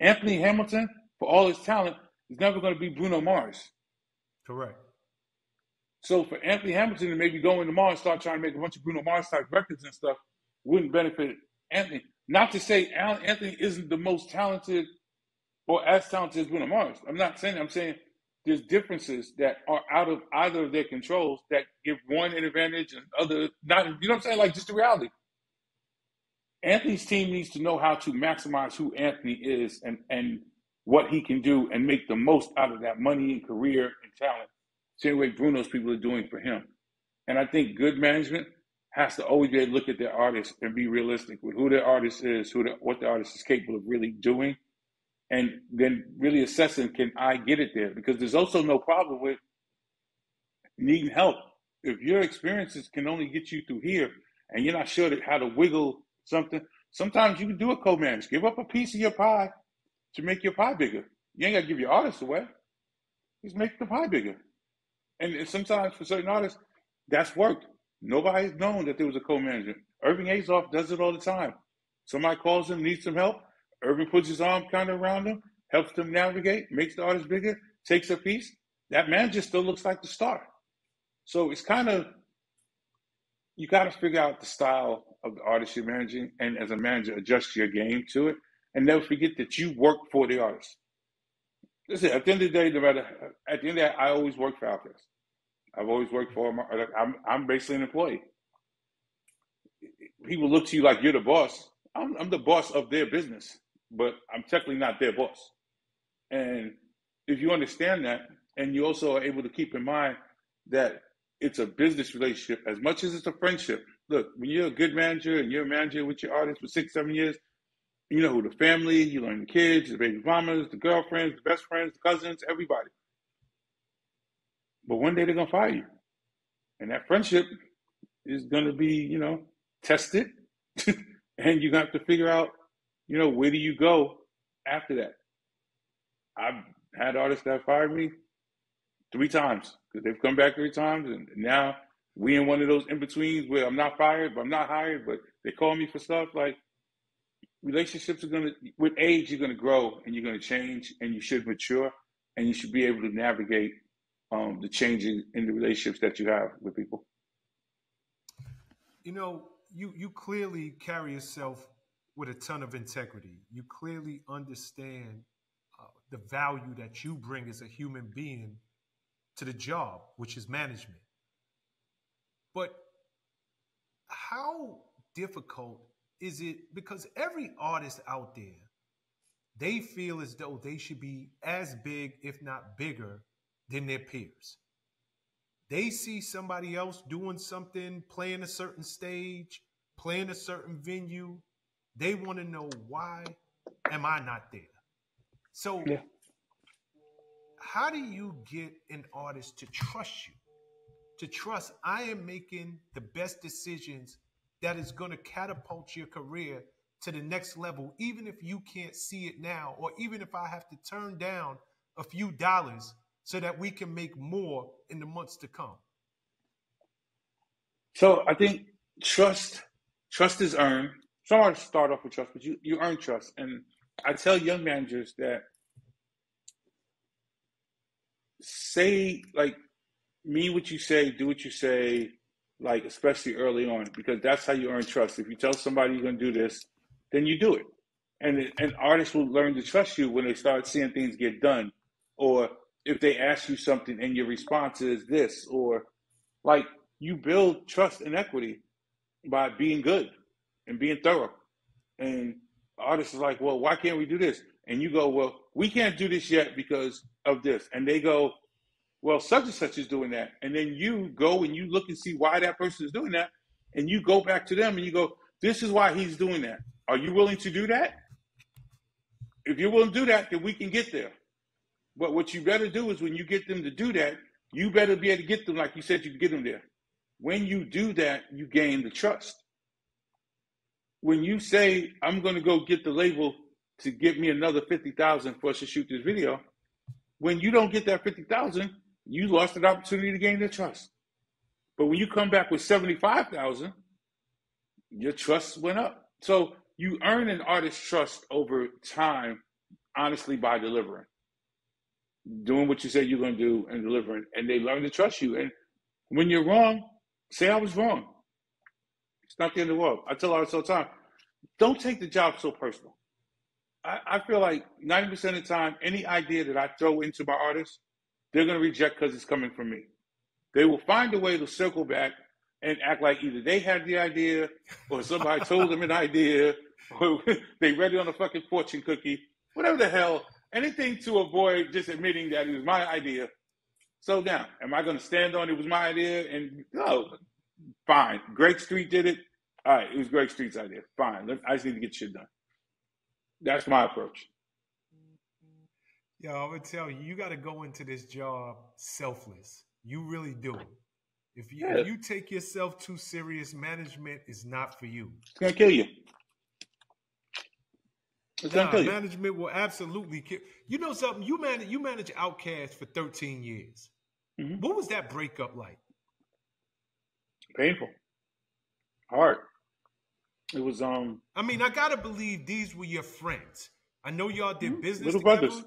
Anthony Hamilton, for all his talent, is never going to be Bruno Mars. Correct. So for Anthony Hamilton to maybe go into Mars and start trying to make a bunch of Bruno Mars type records and stuff wouldn't benefit Anthony. Not to say Anthony isn't the most talented or as talented as Bruno Mars. I'm not saying. I'm saying there's differences that are out of either of their controls that give one an advantage and other not. You know what I'm saying? Like just the reality. Anthony's team needs to know how to maximize who Anthony is and and what he can do and make the most out of that money and career and talent. Same way Bruno's people are doing for him. And I think good management has to always be able to look at their artists and be realistic with who their artist is, who the, what the artist is capable of really doing, and then really assessing can I get it there? Because there's also no problem with needing help. If your experiences can only get you through here, and you're not sure how to wiggle something, sometimes you can do a co-manage. Give up a piece of your pie to make your pie bigger. You ain't got to give your artist away. Just make the pie bigger. And sometimes for certain artists, that's worked. Nobody's known that there was a co-manager. Irving Azoff does it all the time. Somebody calls him, needs some help. Irving puts his arm kind of around him, helps them navigate, makes the artist bigger, takes a piece. That manager still looks like the star. So it's kind of you got to figure out the style of the artist you're managing, and as a manager, adjust your game to it, and never forget that you work for the artist. Listen, at the end of the day, no matter at the end of the day, I always work for Outkast. I've always worked for them. I'm I'm basically an employee. People look to you like you're the boss. I'm, I'm the boss of their business, but I'm technically not their boss. And if you understand that, and you also are able to keep in mind that it's a business relationship as much as it's a friendship. Look, when you're a good manager and you're a manager with your artist for six, seven years, you know who the family, you learn the kids, the baby mamas, the girlfriends, the best friends, the cousins, everybody. But one day they're gonna fire you, and that friendship is gonna be, you know, tested, and you have to figure out, you know, where do you go after that. I've had artists that fired me three times because they've come back three times, and now we in one of those in betweens where I'm not fired, but I'm not hired, but they call me for stuff like relationships are gonna with age you're gonna grow and you're gonna change and you should mature and you should be able to navigate um, the changing in the relationships that you have with people? You know, you you clearly carry yourself with a ton of integrity. You clearly understand uh, the value that you bring as a human being to the job, which is management. But how difficult is it? Because every artist out there, they feel as though they should be as big, if not bigger, than their peers. They see somebody else doing something, playing a certain stage, playing a certain venue. They want to know why am I not there? So yeah. how do you get an artist to trust you? To trust I am making the best decisions that is going to catapult your career to the next level, even if you can't see it now, or even if I have to turn down a few dollars so that we can make more in the months to come? So I think trust trust is earned. Some start off with trust, but you, you earn trust. And I tell young managers that say like mean what you say, do what you say, like especially early on, because that's how you earn trust. If you tell somebody you're gonna do this, then you do it. And and artists will learn to trust you when they start seeing things get done, or if they ask you something and your response is this, or like you build trust and equity by being good and being thorough. And artists is like, well, why can't we do this? And you go, well, we can't do this yet because of this. And they go, well, such and such is doing that. And then you go and you look and see why that person is doing that. And you go back to them and you go, this is why he's doing that. Are you willing to do that? If you're willing to do that, then we can get there. But what you better do is when you get them to do that, you better be able to get them like you said you get them there. When you do that, you gain the trust. When you say, I'm going to go get the label to give me another 50,000 for us to shoot this video, when you don't get that 50,000, you lost an opportunity to gain their trust. But when you come back with 75,000, your trust went up. So you earn an artist's trust over time, honestly, by delivering doing what you said you're going to do and delivering, and they learn to trust you. And when you're wrong, say I was wrong. It's not the end of the world. I tell artists all the time, don't take the job so personal. I, I feel like 90% of the time, any idea that I throw into my artists, they're going to reject because it's coming from me. They will find a way to circle back and act like either they had the idea or somebody told them an idea or they read it on a fucking fortune cookie, whatever the hell, anything to avoid just admitting that it was my idea. So now, am I going to stand on it was my idea? And no, fine. Greg Street did it. All right, it was Greg Street's idea. Fine. I just need to get shit done. That's my approach. Yo, I would tell you, you got to go into this job selfless. You really do. If you, yeah. if you take yourself too serious, management is not for you. It's gonna kill you. It's nah, kill you. management will absolutely kill. You know something? You manage you manage OutKast for 13 years. Mm-hmm. What was that breakup like? Painful, hard. It was um. I mean, I gotta believe these were your friends. I know y'all did mm-hmm. business little together. brothers.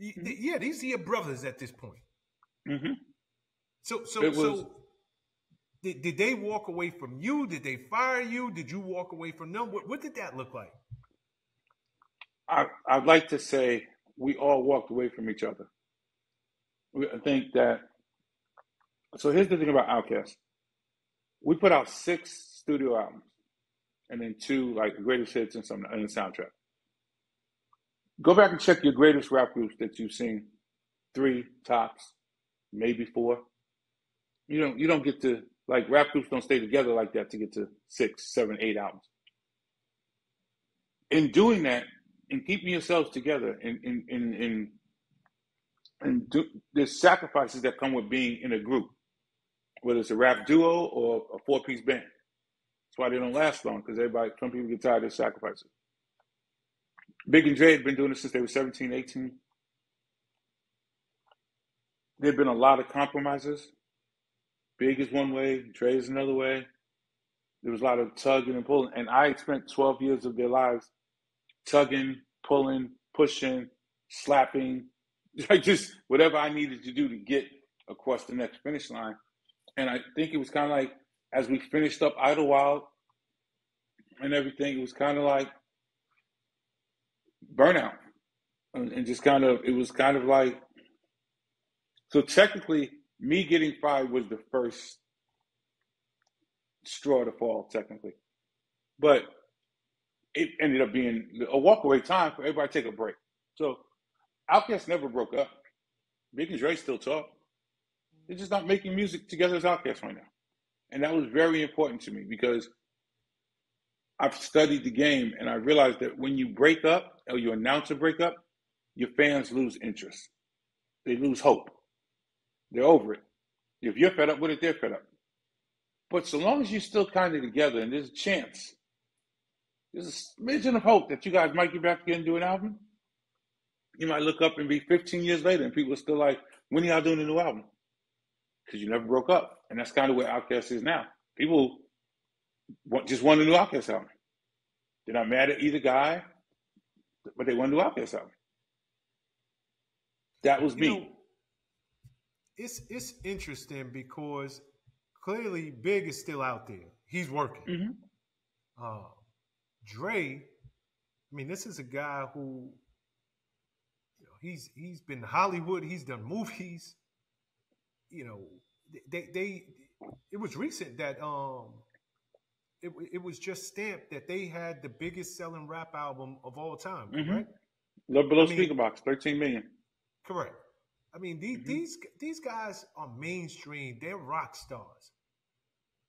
Mm-hmm. Yeah, these are your brothers at this point. Mm-hmm. So, so, was, so, did, did they walk away from you? Did they fire you? Did you walk away from them? What, what did that look like? I, I'd like to say we all walked away from each other. I think that. So here's the thing about OutKast. We put out six studio albums and then two like greatest hits and some and the soundtrack. Go back and check your greatest rap groups that you've seen. Three tops, maybe four. You don't you don't get to like rap groups don't stay together like that to get to six, seven, eight albums. In doing that, and keeping yourselves together, in in in in, and do, there's sacrifices that come with being in a group, whether it's a rap duo or a four piece band. That's why they don't last long because everybody, some people get tired of sacrificing. Big and Dre had been doing this since they were 17, 18. There have been a lot of compromises. Big is one way, Dre is another way. There was a lot of tugging and pulling. And I spent 12 years of their lives tugging, pulling, pushing, slapping, like just whatever I needed to do to get across the next finish line. And I think it was kind of like as we finished up Idlewild and everything, it was kind of like burnout. And, just kind of, it was kind of like, so technically, me getting fired was the first straw to fall, technically. But it ended up being a walkaway time for everybody to take a break. So OutKast never broke up. Big and Dre still talk. They're just not making music together as OutKast right now. And that was very important to me because I've studied the game and I realized that when you break up or you announce a breakup, your fans lose interest. They lose hope. They're over it. If you're fed up with it, they're fed up. But so long as you're still kind of together and there's a chance, there's a smidgen of hope that you guys might get back together and do an album, you might look up and be 15 years later and people are still like, when are y'all doing a new album? Because you never broke up. And that's kind of where OutKast is now. People just want a new OutKast album. They're not mad at either guy, but they want a new OutKast album. That was you me. Know, it's it's interesting because clearly Big is still out there. He's working. Mm-hmm. Uh, Dre, I mean, this is a guy who you know, he's he's been Hollywood. He's done movies. You know, they they it was recent that um it, it was just stamped that they had the biggest selling rap album of all time, mm-hmm. correct? Love below I mean, Speakerboxxx, 13 million. Correct. I mean, these, mm-hmm. these these guys are mainstream. They're rock stars.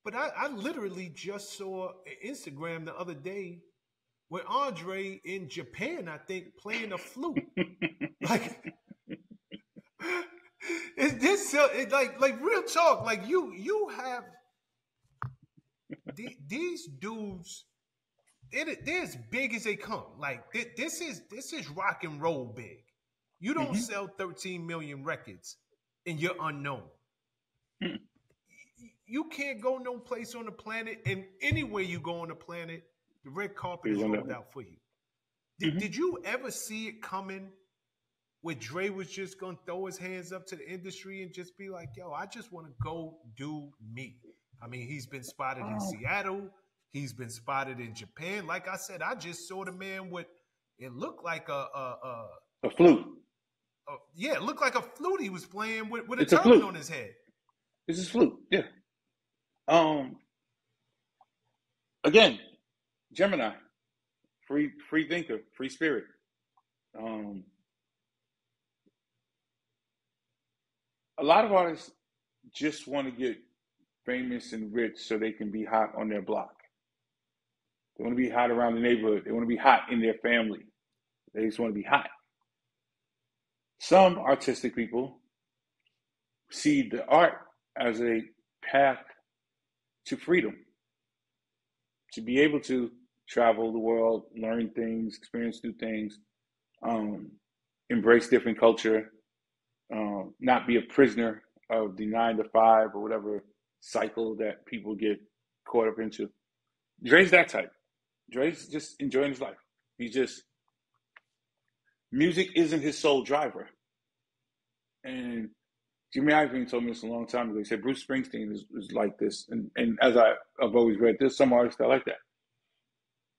But I, I literally just saw Instagram the other day with Andre in Japan, I think, playing a flute. like is this it, like like real talk? Like you you have the, these dudes. It, they're as big as they come. Like this is this is rock and roll big. You don't mm-hmm. sell 13 million records and you're unknown. Mm. You can't go no place on the planet, and anywhere you go on the planet, the red carpet is rolled out for you. Did, mm-hmm. did you ever see it coming where Dre was just gonna throw his hands up to the industry and just be like, "Yo, I just want to go do me." I mean, he's been spotted in oh. Seattle. He's been spotted in Japan. Like I said, I just saw the man with it looked like a a, a, a flute. A, yeah, it looked like a flute he was playing with, with a it's turban on his head. It's a flute, yeah. Um again, Gemini, free free thinker, free spirit. Um a lot of artists just want to get famous and rich so they can be hot on their block. They want to be hot around the neighborhood. They want to be hot in their family. They just want to be hot. Some artistic people see the art as a path to freedom, to be able to travel the world, learn things, experience new things, um, embrace different culture, um, not be a prisoner of the nine to five or whatever cycle that people get caught up into. Dre's that type. Dre's just enjoying his life. He's just music isn't his sole driver. And Jimmy Iovine told me this a long time ago. He said Bruce Springsteen is, is like this, and and as I, I've always read, there's some artists that like that.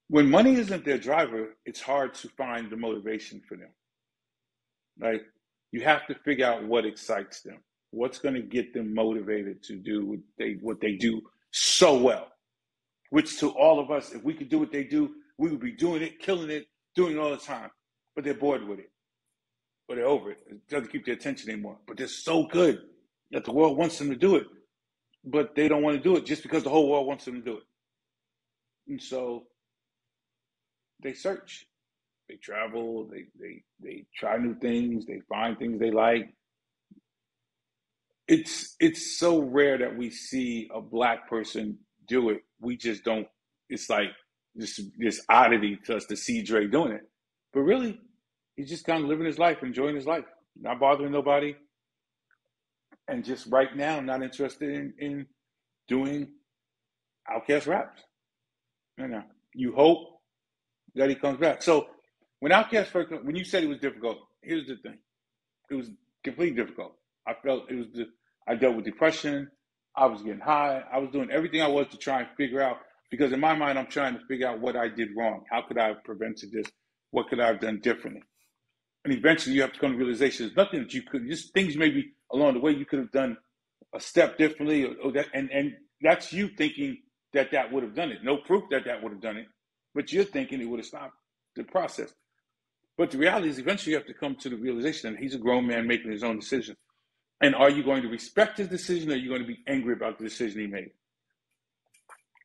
When money isn't their driver, it's hard to find the motivation for them. Like you have to figure out what excites them. What's going to get them motivated to do what they what they do so well? Which to all of us, if we could do what they do, we would be doing it, killing it, doing it all the time. But they're bored with it. But they're over it. It doesn't keep their attention anymore. But they're so good that the world wants them to do it. But they don't want to do it just because the whole world wants them to do it. And so they search they travel, they they they try new things, they find things they like. It's it's so rare that we see a black person do it. We just don't. It's like this this oddity to us to see Dre doing it, but really, he's just kind of living his life, enjoying his life, not bothering nobody, and just right now not interested in in doing OutKast raps. You know, you hope that he comes back. So when OutKast first, when you said it was difficult, here's the thing: it was completely difficult. I felt it was. The, I dealt with depression. I was getting high. I was doing everything I was to try and figure out because in my mind, I'm trying to figure out what I did wrong. How could I have prevented this? What could I have done differently? And eventually, you have to come to realization: there's nothing that you could. Just things maybe along the way you could have done a step differently, or, or that, and and that's you thinking that that would have done it. No proof that that would have done it, but you're thinking it would have stopped the process. But the reality is, eventually, you have to come to the realization that he's a grown man making his own decision. And are you going to respect his decision or are you going to be angry about the decision he made?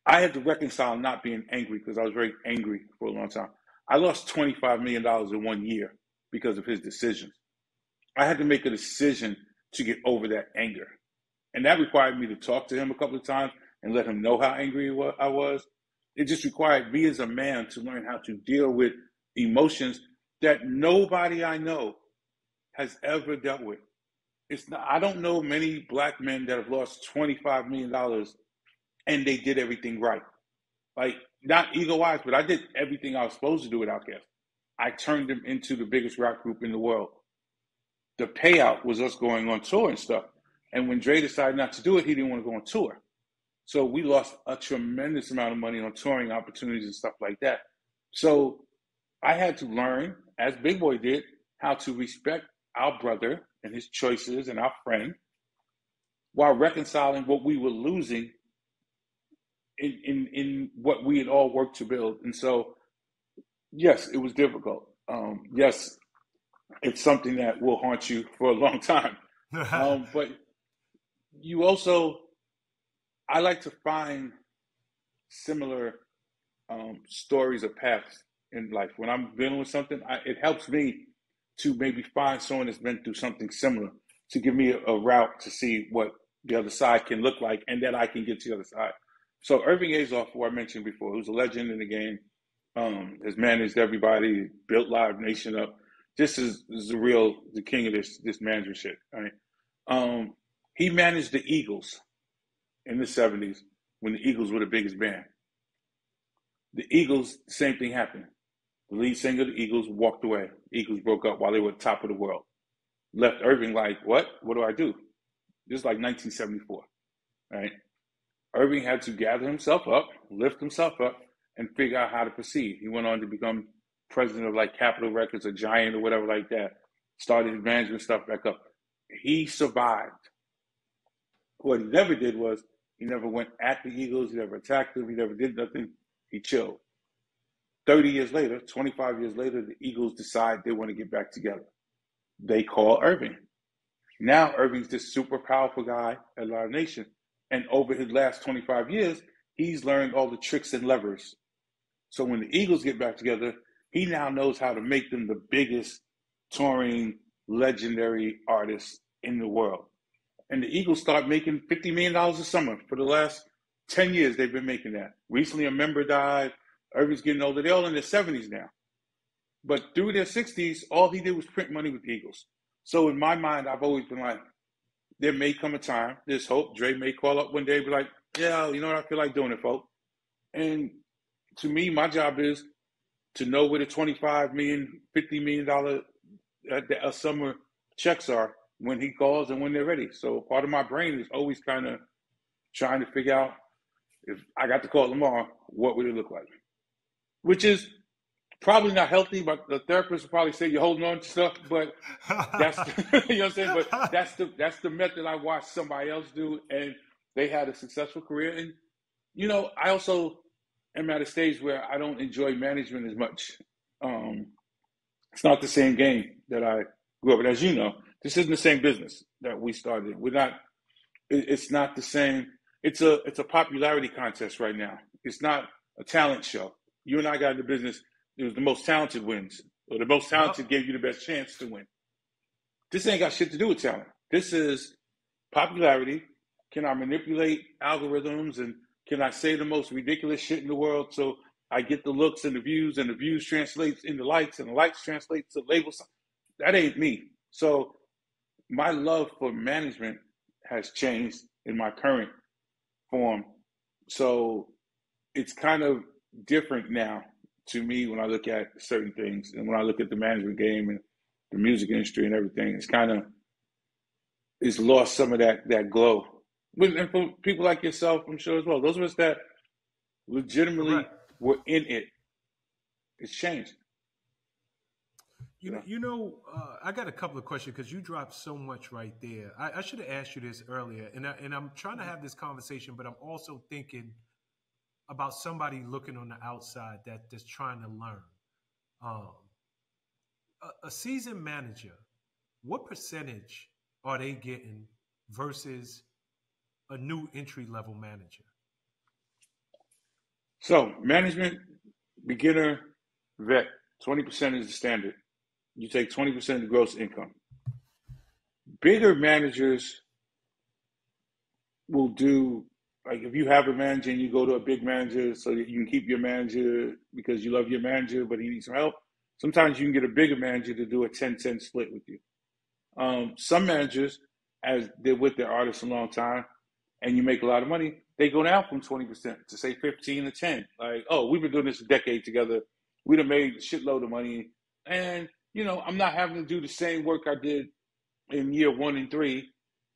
I had to reconcile not being angry because I was very angry for a long time. I lost $25 million in one year because of his decisions. I had to make a decision to get over that anger. And that required me to talk to him a couple of times and let him know how angry I was. It just required me as a man to learn how to deal with emotions that nobody I know has ever dealt with. It's not, I don't know many black men that have lost $25 million and they did everything right. Like, not ego wise, but I did everything I was supposed to do with OutKast. I turned them into the biggest rap group in the world. The payout was us going on tour and stuff. And when Dre decided not to do it, he didn't want to go on tour. So we lost a tremendous amount of money on touring opportunities and stuff like that. So I had to learn, as Big Boy did, how to respect our brother and his choices and our friend while reconciling what we were losing in, in, in what we had all worked to build. And so, yes, it was difficult. Um, yes, it's something that will haunt you for a long time. um, but you also, I like to find similar um, stories of paths in life. When I'm dealing with something, I, it helps me to maybe find someone that's been through something similar to give me a, a, route to see what the other side can look like and that I can get to the other side. So Irving Azoff, who I mentioned before, who's a legend in the game, um, has managed everybody, built Live Nation up. This is, is the real, the king of this this manager shit. Right? Um, he managed the Eagles in the 70s when the Eagles were the biggest band. The Eagles, same thing happened. The lead singer of the Eagles walked away. Eagles broke up while they were top of the world. Left Irving like, what? What do I do? This is like 1974, right? Irving had to gather himself up, lift himself up, and figure out how to proceed. He went on to become president of like Capitol Records, a giant or whatever like that. Started his management stuff back up. He survived. What he never did was he never went at the Eagles. He never attacked them. He never did nothing. He chilled. 30 years later, 25 years later, the Eagles decide they want to get back together. They call Irving. Now Irving's this super powerful guy at Live Nation. And over his last 25 years, he's learned all the tricks and levers. So when the Eagles get back together, he now knows how to make them the biggest touring, legendary artists in the world. And the Eagles start making $50 million a summer. For the last 10 years, they've been making that. Recently, a member died. Irving's getting older. They're all in their 70s now. But through their 60s, all he did was print money with the Eagles. So in my mind, I've always been like, there may come a time, there's hope. Dre may call up one day and be like, yeah, you know what, I feel like doing it, folks. And to me, my job is to know where the 25 million, 50 million dollar uh, a summer checks are when he calls and when they're ready. So part of my brain is always kind of trying to figure out if I got to call tomorrow, what would it look like? Which is probably not healthy, but the therapist will probably say you're holding on to stuff. But that's you know what I'm saying. But that's the that's the method I watched somebody else do, and they had a successful career. And you know, I also am at a stage where I don't enjoy management as much. Um, it's not the same game that I grew up with. As you know, this isn't the same business that we started. We're not. It's not the same. It's a it's a popularity contest right now. It's not a talent show. You and I got into business it was the most talented wins, or the most talented gave you the best chance to win. This ain't got shit to do with talent. This is popularity. Can I manipulate algorithms and can I say the most ridiculous shit in the world so I get the looks and the views and the views translates into likes and the likes translates to labels? That ain't me. So my love for management has changed in my current form. So it's kind of different now to me when I look at certain things and when I look at the management game and the music industry and everything, it's kind of it's lost some of that that glow. And for people like yourself, I'm sure as well, those of us that legitimately right. were in it, it's changed. You know, you know, uh, I got a couple of questions because you dropped so much right there. I, I should have asked you this earlier, and I, and I'm trying to have this conversation, but I'm also thinking about somebody looking on the outside that that's trying to learn. Um, a, a seasoned manager, what percentage are they getting versus a new entry level manager? So management, beginner, vet, twenty percent is the standard. You take twenty percent of the gross income. Bigger managers will do like if you have a manager and you go to a big manager so that you can keep your manager because you love your manager, but he needs some help. Sometimes you can get a bigger manager to do a 10-10 split with you. Um, some managers, as they're with their artists a long time and you make a lot of money, they go down from 20% to say 15 to 10. Like, oh, we've been doing this a decade together. We'd have made a shitload of money. And, you know, I'm not having to do the same work I did in year one and three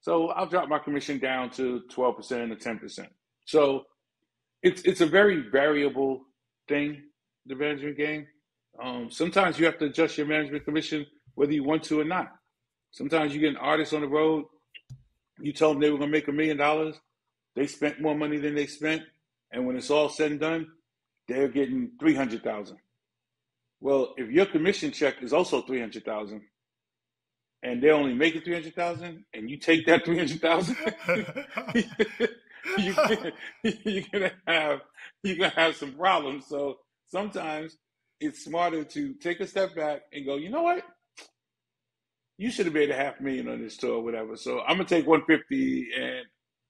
so I'll drop my commission down to 12% or 10%. So it's it's a very variable thing, the management game. Um, sometimes you have to adjust your management commission whether you want to or not. Sometimes you get an artist on the road, you tell them they were going to make a million dollars, they spent more money than they spent, and when it's all said and done, they're getting 300,000. Well, if your commission check is also 300,000, and they only make it three hundred thousand, and you take that three hundred thousand, you you're gonna have you're gonna have some problems. So sometimes it's smarter to take a step back and go, you know what? You should have made a half million on this tour or whatever. So I'm gonna take 150 and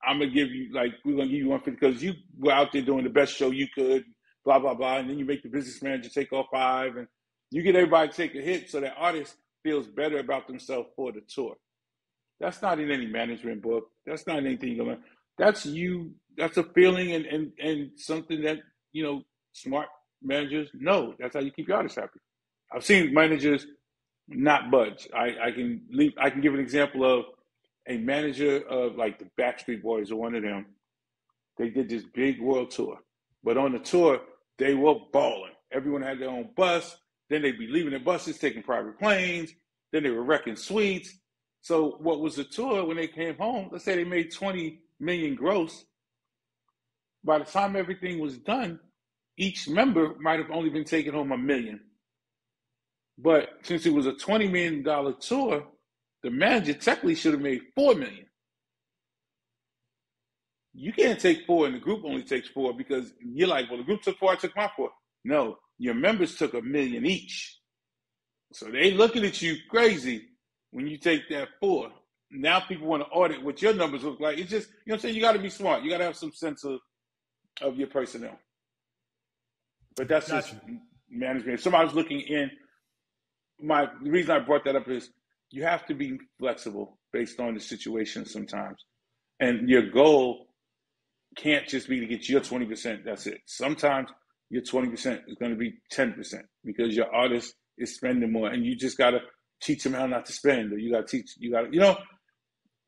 I'm gonna give you like we're gonna give you 150 because you were out there doing the best show you could, blah blah blah, and then you make the business manager take off five, and you get everybody to take a hit so that artists feels better about themselves for the tour. That's not in any management book. That's not anything gonna. That's you. That's a feeling and and and something that you know smart managers know. That's how you keep your artists happy. I've seen managers not budge. I I can leave. I can give an example of a manager of like the Backstreet Boys or one of them. they did this big world tour. But on the tour, they were balling. Everyone had their own bus. Then they'd be leaving their buses, taking private planes. Then they were wrecking suites. So what was the tour when they came home? Let's say they made 20 million gross. By the time everything was done, each member might have only been taking home a million. But since it was a $20 million tour, the manager technically should have made four million. You can't take four and the group only takes four because you're like, well, the group took four, I took my four. No, your members took a million each. So they looking at you crazy when you take that four. Now people want to audit what your numbers look like. It's just, you know what I'm saying? You got to be smart. You got to have some sense of, of your personnel. But that's just management. If somebody's looking in, my the reason I brought that up is you have to be flexible based on the situation sometimes. And your goal can't just be to get your 20%. That's it. Sometimes your 20% is going to be 10% because your artist is spending more and you just got to teach them how not to spend or you got to teach you got to you know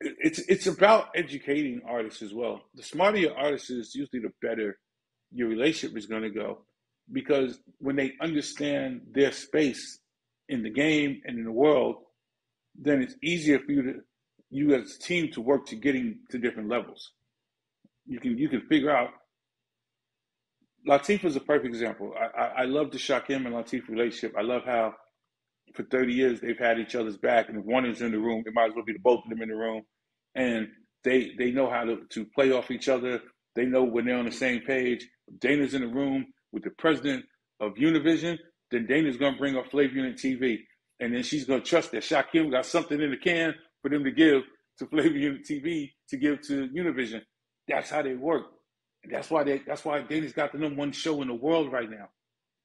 it's it's about educating artists as well. The smarter your artist is usually the better your relationship is going to go because when they understand their space in the game and in the world then it's easier for you to you as a team to work to getting to different levels. You can you can figure out Latifah is a perfect example. I, I, I love the Shakim and Latifah relationship. I love how for 30 years they've had each other's back, and if one is in the room, it might as well be the both of them in the room. And they they know how to, to play off each other. They know when they're on the same page. Dana's in the room with the president of Univision, then Dana's going to bring up Flavor Unit TV. And then she's going to trust that Shakim got something in the can for them to give to Flavor Unit TV to give to Univision. That's how they work. That's why they that's why Dana's got the number one show in the world right now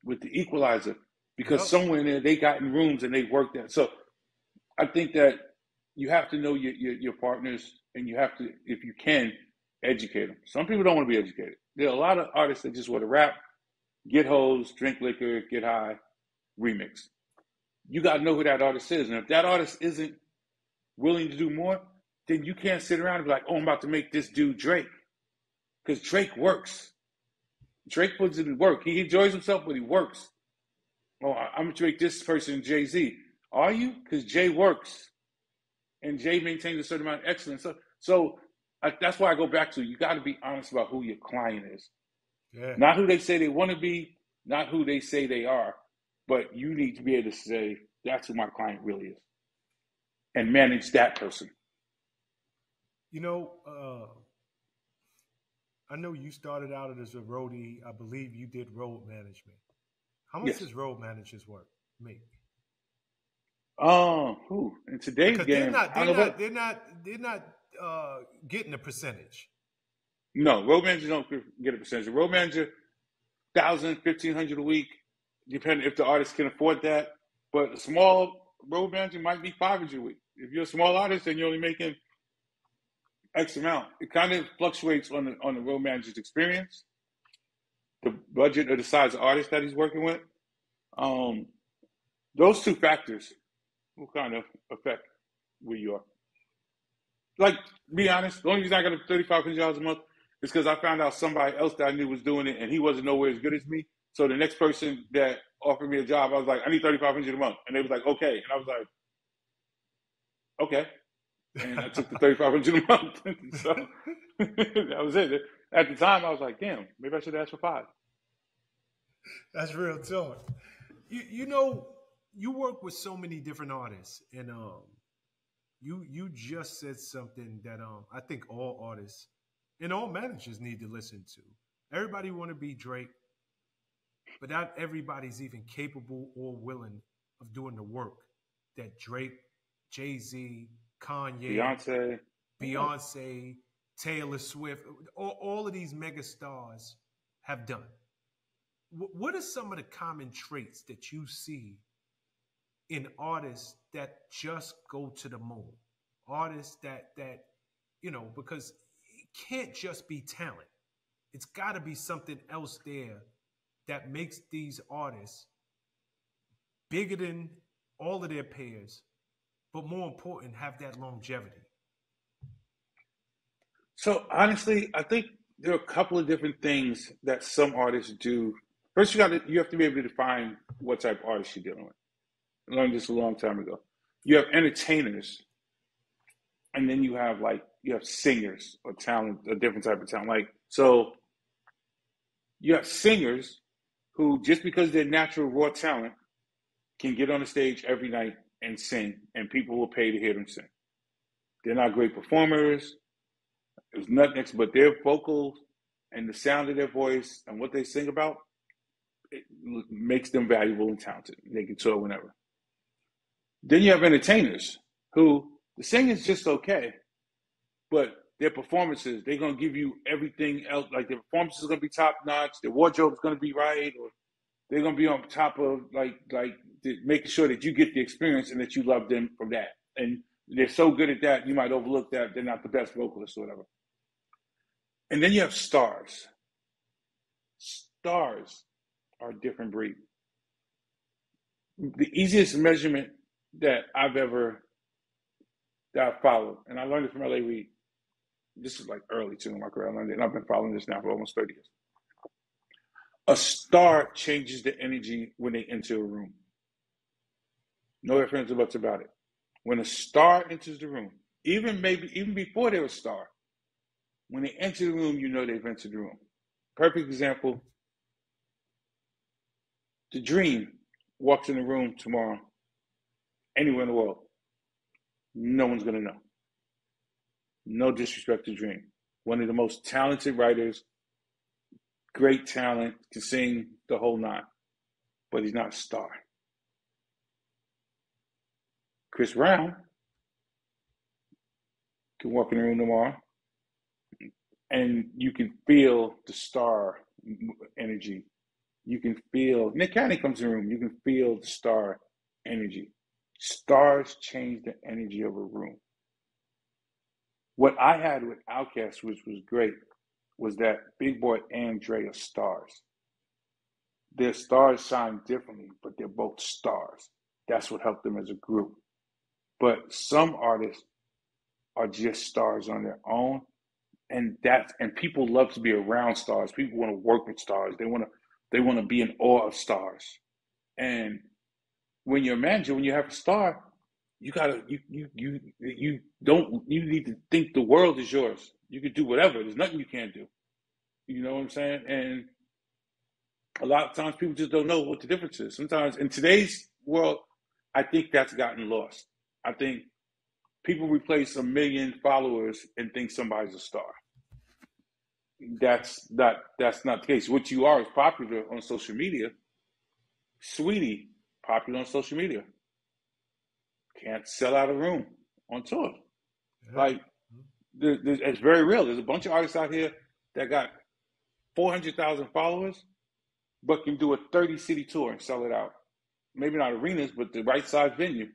with the equalizer because somewhere in there they got in rooms and they worked that. So I think that you have to know your, your, your partners and you have to, if you can, educate them. Some people don't want to be educated. There are a lot of artists that just want to rap, get hoes, drink liquor, get high, remix. You got to know who that artist is. And if that artist isn't willing to do more, then you can't sit around and be like, oh, I'm about to make this dude Drake. Because Drake works. Drake puts in work. He enjoys himself, but he works oh, I'm going to make this person Jay Z. Are you? Because Jay works, and Jay maintains a certain amount of excellence. So, so I, that's why I go back to you. Got to be honest about who your client is, yeah. not who they say they want to be, not who they say they are, but you need to be able to say that's who my client really is, and manage that person. You know, uh, I know you started out as a roadie. I believe you did road management. How much yes. does road managers work make? Oh, who in today's because game? They're not. They're not, they're not. They're not. uh, getting a percentage. No, road managers don't get a percentage. A road manager, thousand, fifteen hundred a week, depending if the artist can afford that. But a small road manager might be five hundred a week. If you're a small artist and you're only making X amount, it kind of fluctuates on the on the road manager's experience the budget or the size of artist that he's working with. Um, those two factors will kind of affect where you are. Like, be honest, the only reason I got thirty five hundred dollars a month is because I found out somebody else that I knew was doing it, and he wasn't nowhere as good as me. So the next person that offered me a job, I was like, I need thirty five hundred a month, and they was like, okay, and I was like, okay, and I took the thirty five hundred a month. so that was it at the time, I was like, damn, maybe I should ask for five. That's real talk. You you know, you work with so many different artists, and um, you you just said something that um I think all artists and all managers need to listen to. Everybody want to be Drake, but not everybody's even capable or willing of doing the work that Drake, Jay Z, Kanye, Beyonce, Beyonce, Taylor Swift, all, all of these mega stars have done. W- what are some of the common traits that you see in artists that just go to the moon? Artists that that you know, because it can't just be talent. It's got to be something else there that makes these artists bigger than all of their peers, but more important, have that longevity. So honestly, I think there are a couple of different things that some artists do. First, you got to you have to be able to define what type of artist you're dealing with. I learned this a long time ago. You have entertainers, and then you have like you have singers or talent, a different type of talent. Like so, you have singers who just because they're natural raw talent can get on the stage every night and sing, and people will pay to hear them sing. They're not great performers. There's nothing but their vocals and the sound of their voice and what they sing about it makes them valuable and talented. They can tour whenever. Then you have entertainers who the singing's just okay, but their performances, they're gonna give you everything else. Like their performances is gonna be top notch, their wardrobe's gonna be right, or they're gonna be on top of like like making sure that you get the experience and that you love them from that. And they're so good at that, you might overlook that they're not the best vocalists or whatever. And then you have stars. Stars are a different breed. The easiest measurement that I've ever that I followed, and I learned it from LA Reid. This is like early too in my career. I learned it, and I've been following this now for almost 30 years. A star changes the energy when they enter a room. No ifs, ands, or buts about it. When a star enters the room, even maybe even before they're a star, when they enter the room, you know they've entered the room. Perfect example. The-Dream walks in the room tomorrow, anywhere in the world. No one's gonna know. No disrespect to Dream. One of the most talented writers, great talent, can sing the whole nine, but he's not a star. Chris Brown can walk in the room tomorrow and you can feel the star energy. You can feel Nick Cannon comes in the room. You can feel the star energy. Stars change the energy of a room. What I had with Outkast, which was great, was that Big Boi and Dre are stars. Their stars shine differently, but they're both stars. That's what helped them as a group. But some artists are just stars on their own, and that and people love to be around stars. People want to work with stars. They want to they want to be in awe of stars. And when you're a manager, when you have a star, you gotta you you you you don't you need to think the world is yours. You can do whatever. There's nothing you can't do. You know what I'm saying? And a lot of times people just don't know what the difference is. Sometimes in today's world, I think that's gotten lost. I think people replace a million followers and think somebody's a star. That's not that's not the case. What you are is popular on social media. Sweetie, popular on social media. Can't sell out a room on tour. Yeah. Like there, it's very real. There's a bunch of artists out here that got four hundred thousand followers, but can do a thirty city tour and sell it out. Maybe not arenas, but the right size venue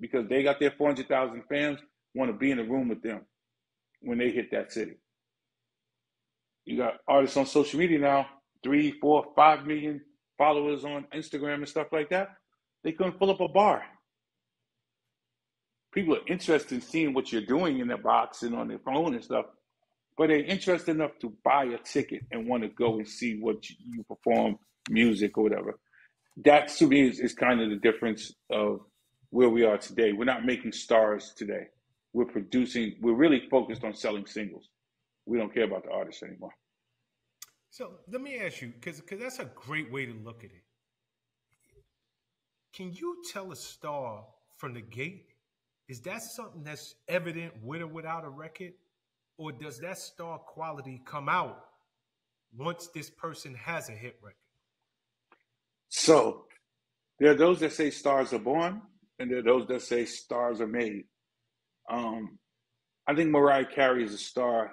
because they got their 400,000 fans want to be in the room with them when they hit that city. You got artists on social media now, three, four, five million followers on Instagram and stuff like that. They couldn't fill up a bar. People are interested in seeing what you're doing in their box and on their phone and stuff, but they're interested enough to buy a ticket and want to go and see what you perform, music or whatever. That to me is, is kind of the difference of where we are today. We're not making stars today. We're producing, we're really focused on selling singles. We don't care about the artists anymore. So let me ask you, because that's a great way to look at it. Can you tell a star from the gate? Is that something that's evident with or without a record? Or does that star quality come out once this person has a hit record? So there are those that say stars are born, and there are those that say stars are made. Um, I think Mariah Carey is a star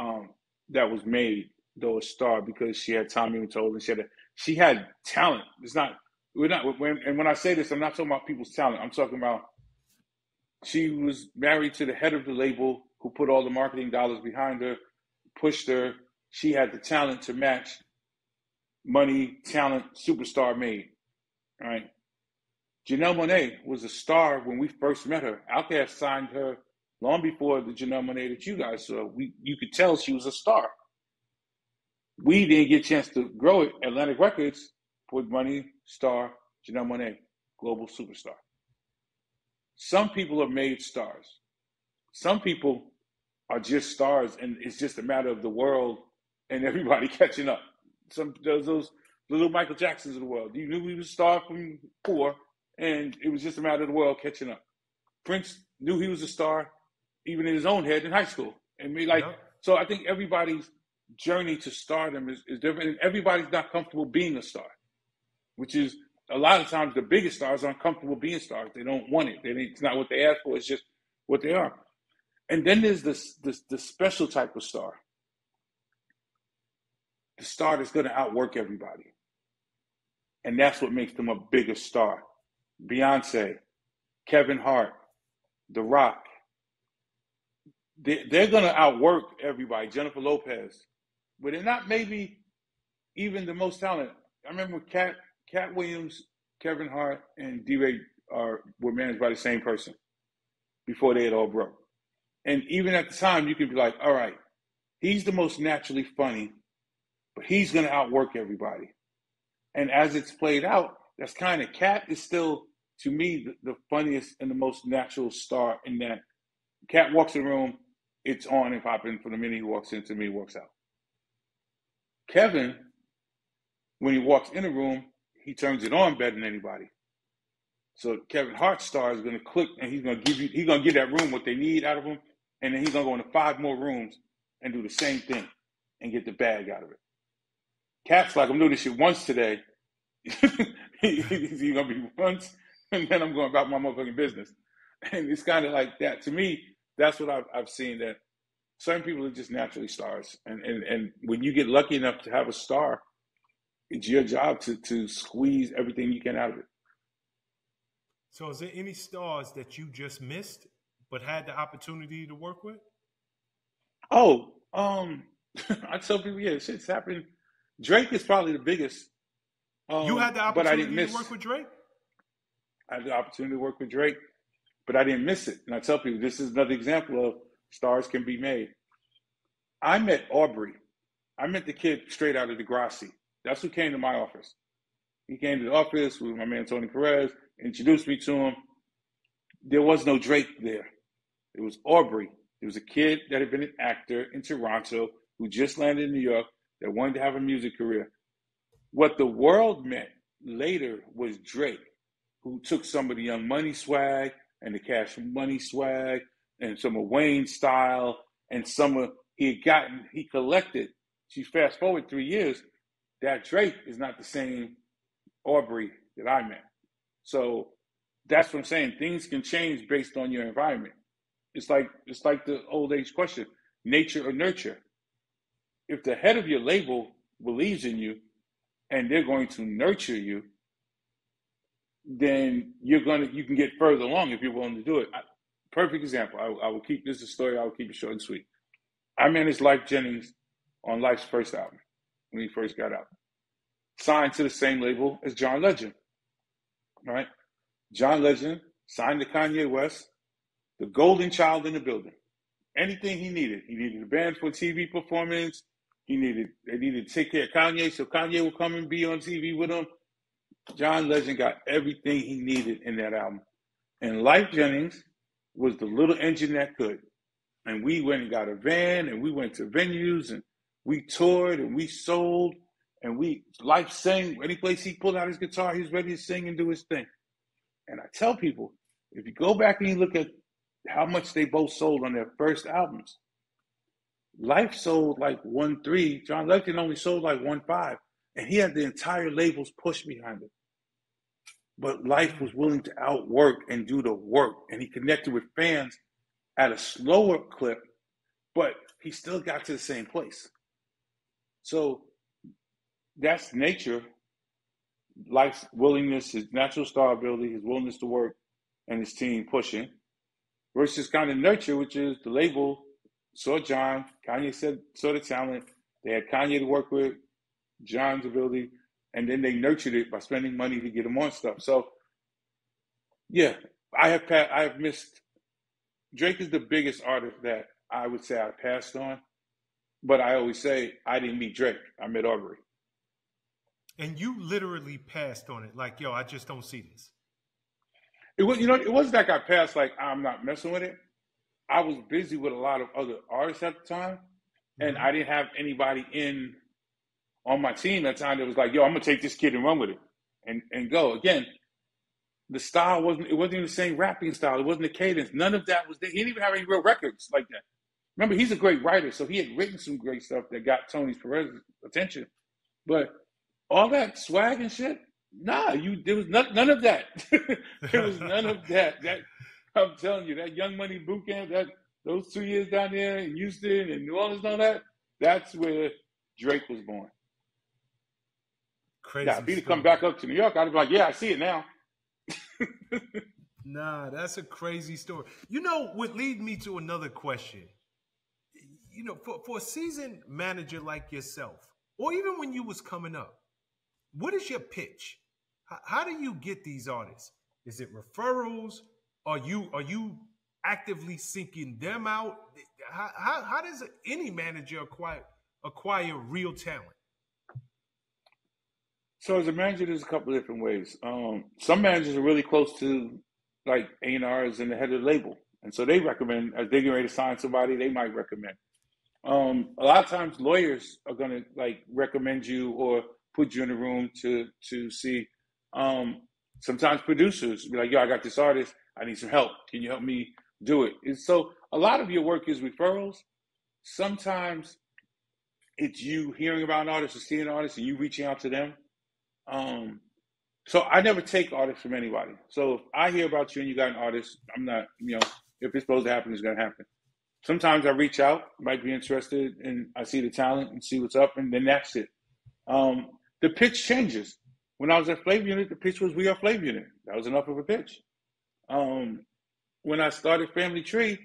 um, that was made, though a star because she had Tommy Mottola and she had a, she had talent. It's not we're not when and when I say this, I'm not talking about people's talent. I'm talking about she was married to the head of the label who put all the marketing dollars behind her, pushed her. She had the talent to match money, talent, superstar made. Right. Janelle Monáe was a star when we first met her. Outkast signed her long before the Janelle Monáe that you guys saw. We you could tell she was a star. We didn't get a chance to grow it. Atlantic Records put money, star, Janelle Monáe, global superstar. Some people are made stars. Some people are just stars, and it's just a matter of the world and everybody catching up. Some those, those little Michael Jacksons of the world. You knew he was a star from four, and it was just a matter of the world catching up. Prince knew he was a star, even in his own head in high school, and me like. So I think everybody's journey to stardom is, is different, and everybody's not comfortable being a star, which is a lot of times the biggest stars aren't comfortable being stars. They don't want it. They, it's not what they ask for. It's just what they are. And then there's this, this, this special type of star. The star that's going to outwork everybody. And that's what makes them a bigger star. Beyonce, Kevin Hart, The Rock. They, they're going to outwork everybody. Jennifer Lopez. But they're not maybe even the most talented. I remember Cat Katt Williams, Kevin Hart, and D. Ray are were managed by the same person before they had all broke. And even at the time, you could be like, all right, he's the most naturally funny, but he's going to outwork everybody. And as it's played out, that's kind of Katt is still, to me, the, the, funniest and the most natural star in that Katt walks in the room, it's on and popping for the minute he walks into me, walks out. Kevin, when he walks in the room, he turns it on better than anybody. So Kevin Hart's star is going to click, and he's going to give you, he's going to get that room what they need out of him, and then he's going to go into five more rooms and do the same thing and get the bag out of it. Katt's like, I'm doing this shit once today. he's going to be once, and then I'm going about my motherfucking business. And it's kind of like that. To me, that's what I've, I've seen that certain people are just naturally stars. And, and, and when you get lucky enough to have a star, it's your job to to squeeze everything you can out of it. So, is there any stars that you just missed but had the opportunity to work with? Oh, um, I tell people, yeah, shit's happened. Drake is probably the biggest. Um, you had the opportunity but I didn't miss, to work with Drake. I had the opportunity to work with Drake, but I didn't miss it. And I tell people, this is another example of stars can be made. I met Aubrey. I met the kid straight out of Degrassi. That's who came to my office. He came to the office with my man Tony Perez, introduced me to him. There was no Drake there. It was Aubrey. It was a kid that had been an actor in Toronto who just landed in New York that wanted to have a music career. What the world meant later was Drake, who took some of the Young Money swag and the Cash Money swag and some of Wayne's style and some of he had gotten he collected. She fast forward three years, that Drake is not the same Aubrey that I met. So that's what I'm saying. Things can change based on your environment. It's like it's like the old age question: nature or nurture. If the head of your label believes in you and they're going to nurture you, then you're gonna you can get further along if you're willing to do it. I, perfect example. I, I, will keep this is a story. I will keep it short and sweet. I managed Lyfe Jennings on Lyfe's first album when he first got out. Signed to the same label as John Legend. Right? John Legend signed to Kanye West, the golden child in the building. Anything he needed. He needed a band for a TV performance. He needed they needed to take care of Kanye, so Kanye would come and be on TV with him. John Legend got everything he needed in that album. And Lyfe Jennings was the little engine that could. And we went and got a van and we went to venues and we toured and we sold and we Lyfe sang. Any place he pulled out his guitar, he's ready to sing and do his thing. And I tell people, if you go back and you look at how much they both sold on their first albums, Lyfe sold like one three. John Legend only sold like one five, and he had the entire labels push behind it. But Lyfe was willing to outwork and do the work, and he connected with fans at a slower clip, but he still got to the same place. So that's nature. Lyfe's willingness, his natural star ability, his willingness to work, and his team pushing, versus kind of nurture, which is the label saw John. Kanye said saw the talent. They had Kanye to work with, John's ability, and then they nurtured it by spending money to get him on stuff. So, yeah, I have passed. I have missed. Drake is the biggest artist that I would say I passed on But I always say I didn't meet Drake. I met Aubrey. And you literally passed on it, like, yo, I just don't see this. It was, you know, it wasn't like I passed like I'm not messing with it. I was busy with a lot of other artists at the time, and mm-hmm. I didn't have anybody in on my team at the time that was like, "Yo, I'm gonna take this kid and run with it and and go." Again, the style wasn't it wasn't even the same rapping style. It wasn't the cadence. None of that was there. He didn't even have any real records like that. Remember, he's a great writer, so he had written some great stuff that got Tony's Perez attention. But all that swag and shit, nah, you there was none, none of that. there was none of that. That I'm telling you, that Young Money boot camp, that those two years down there in Houston and New Orleans, and all that, that's where Drake was born. Crazy. Now, if he'd come back up to New York, I'd be like, yeah, I see it now. nah, that's a crazy story. You know, would lead me to another question. You know, for, for a seasoned manager like yourself, or even when you was coming up, what is your pitch? How, how do you get these artists? Is it referrals? Are you are you actively seeking them out? How, how, how does any manager acquire acquire real talent? So as a manager, there's a couple of different ways. Um, some managers are really close to like A and R's and the head of the label, and so they recommend as they get ready to sign somebody, they might recommend. Um, a lot of times, lawyers are going to like recommend you or put you in a room to to see. Um, sometimes producers be like, "Yo, I got this artist. I need some help. Can you help me do it?" And so a lot of your work is referrals. Sometimes it's you hearing about an artist or seeing an artist and you reaching out to them. Um, so I never take artists from anybody. So if I hear about you and you got an artist, I'm not, you know, if it's supposed to happen, it's going to happen. Sometimes I reach out, might be interested, and I see the talent and see what's up, and then that's it. Um, the pitch changes. When I was at Flavor Unit, the pitch was "We Are Flavor Unit." That was enough of a pitch. Um, when I started Family Tree,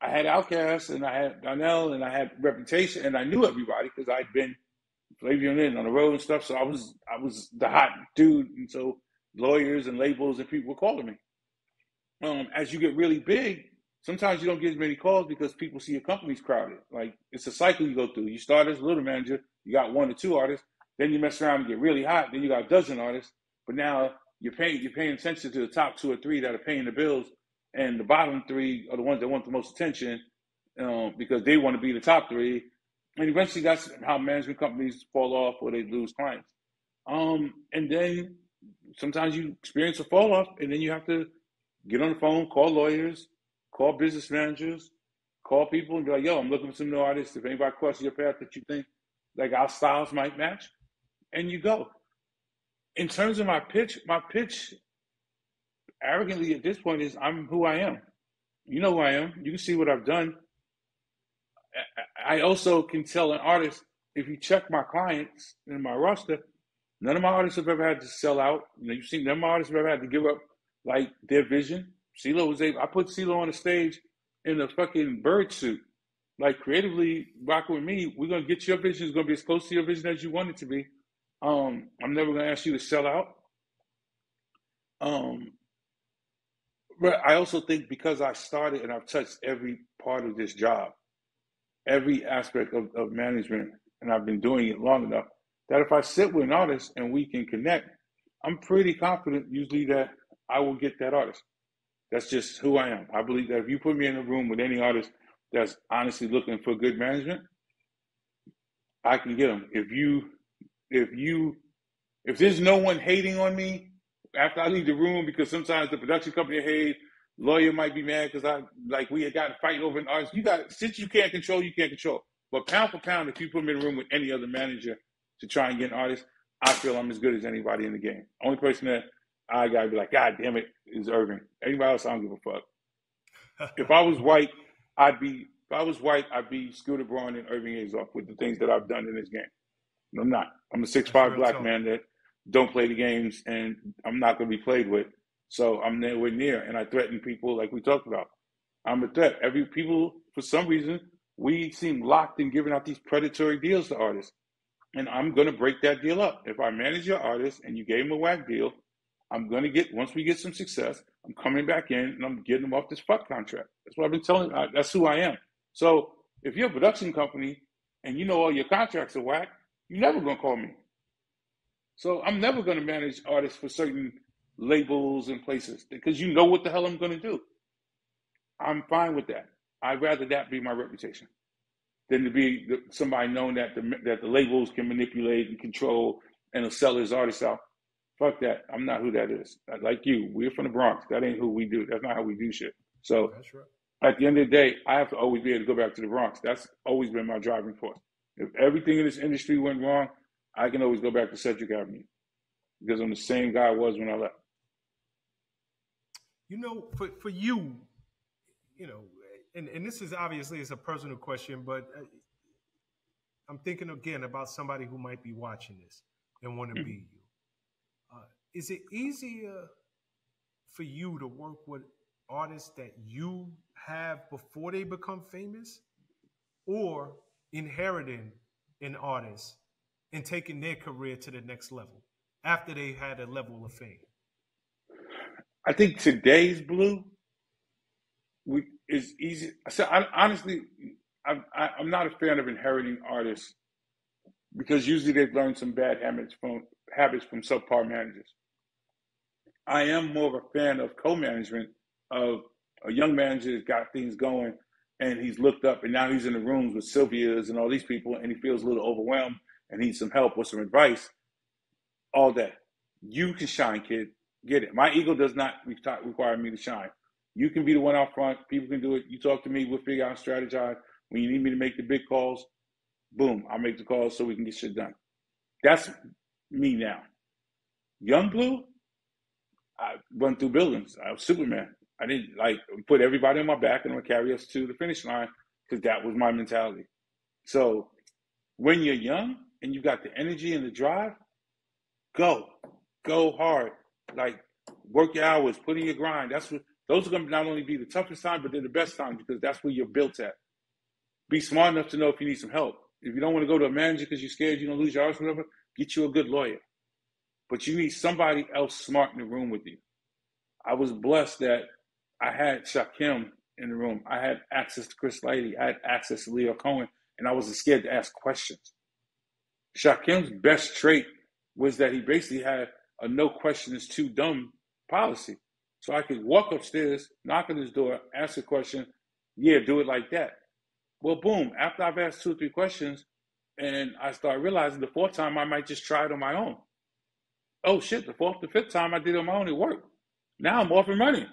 I had Outkast and I had Donell and I had Reputation and I knew everybody because I'd been Flavor Unit on the road and stuff. So I was I was the hot dude, and so lawyers and labels and people were calling me. Um, as you get really big, sometimes you don't get as many calls because people see your company's crowded. Like it's a cycle you go through. You start as a little manager, you got one or two artists, then you mess around and get really hot, then you got a dozen artists. But now you're paying you're paying attention to the top two or three that are paying the bills, and the bottom three are the ones that want the most attention um, because they want to be the top three. And eventually, that's how management companies fall off or they lose clients. Um, and then sometimes you experience a fall off, and then you have to get on the phone, call lawyers, call business managers, call people, and be like, "Yo, I'm looking for some new artists. If anybody crosses your path that you think like our styles might match, and you go. In terms of my pitch, my pitch, arrogantly at this point, is I'm who I am. You know who I am. You can see what I've done. I also can tell an artist if you check my clients in my roster, none of my artists have ever had to sell out. You know, you've seen none of my artists have ever had to give up like their vision. CeeLo was able. I put CeeLo on the stage in a fucking bird suit. Like creatively rocking with me, we're gonna get your vision. It's gonna be as close to your vision as you want it to be. Um, I'm never gonna ask you to sell out. Um, but I also think because I started and I've touched every part of this job, every aspect of, of management, and I've been doing it long enough that if I sit with an artist and we can connect, I'm pretty confident usually that I will get that artist. That's just who I am. I believe that if you put me in a room with any artist that's honestly looking for good management, I can get them. If you, if you, if there's no one hating on me after I leave the room, because sometimes the production company hate, lawyer might be mad because I like we had gotten fight over an artist. You got since you can't control, you can't control. But pound for pound, if you put me in a room with any other manager to try and get an artist, I feel I'm as good as anybody in the game. Only person that I gotta be like, God damn it, is Irving. Anybody else, I don't give a fuck. if I was white, I'd be. If I was white, I'd be Scooter Braun and Irving Azoff with the things that I've done in this game. I'm not. I'm a six five black man that don't play the games, and I'm not going to be played with. So I'm nowhere near, and I threaten people like we talked about. I'm a threat. Every people, for some reason, we seem locked in giving out these predatory deals to artists, and I'm going to break that deal up. If I manage your artist and you gave him a whack deal, I'm going to get once we get some success. I'm coming back in and I'm getting them off this fuck contract. That's what I've been telling. That's who I am. So If you're a production company and you know all your contracts are whack, you're never gonna call me. So I'm never gonna manage artists for certain labels and places because you know what the hell I'm gonna do. I'm fine with that. I'd rather that be my reputation than to be somebody known that the that the labels can manipulate and control and sell his artists out. Fuck that. I'm not who that is. Like you, we're from the Bronx. That ain't who we do. That's not how we do shit. So right. at the end of the day, I have to always be able to go back to the Bronx. That's always been my driving force. If everything in this industry went wrong, I can always go back to Cedric Avenue because I'm the same guy I was when I left. You know, for for you, you know, and, and this is obviously it's a personal question, but uh, I'm thinking again about somebody who might be watching this and want to mm-hmm. be you. Uh, is it easier for you to work with artists that you have before they become famous, or inheriting an artist and taking their career to the next level after they had a level of fame? I think today's blue we is easy. So I, honestly, I'm, I, I'm not a fan of inheriting artists because usually they've learned some bad habits from habits from subpar managers. I am more of a fan of co-management of a young manager that's got things going and he's looked up and now he's in the rooms with Sylvia's and all these people and he feels a little overwhelmed and needs some help or some advice. All that. You can shine, kid. Get it. My ego does not require me to shine. You can be the one out front. People can do it. You talk to me. We'll figure out and strategize. When you need me to make the big calls, boom, I'll make the calls so we can get shit done. That's me now. Young Blue, I run through buildings. I was Superman. I didn't like put everybody on my back and carry us to the finish line because that was my mentality. So when you're young and you got the energy and the drive, go, go hard. Like work your hours, put in your grind. That's what those are going to not only be the toughest time, but they're the best time because that's where you're built at. Be smart enough to know if you need some help. If you don't want to go to a manager because you're scared you're going to lose your house, whatever, get you a good lawyer. But you need somebody else smart in the room with you. I was blessed that I had Shakim in the room. I had access to Chris Lighty. I had access to Lyor Cohen, and I wasn't scared to ask questions. Shakim's best trait was that he basically had a no question is too dumb policy. So I could walk upstairs, knock on his door, ask a question. Yeah, do it like that. Well, boom. After I've asked two or three questions, and I start realizing the fourth time I might just try it on my own. Oh shit! The fourth, the fifth time I did it on my own, it worked. Now I'm off and running.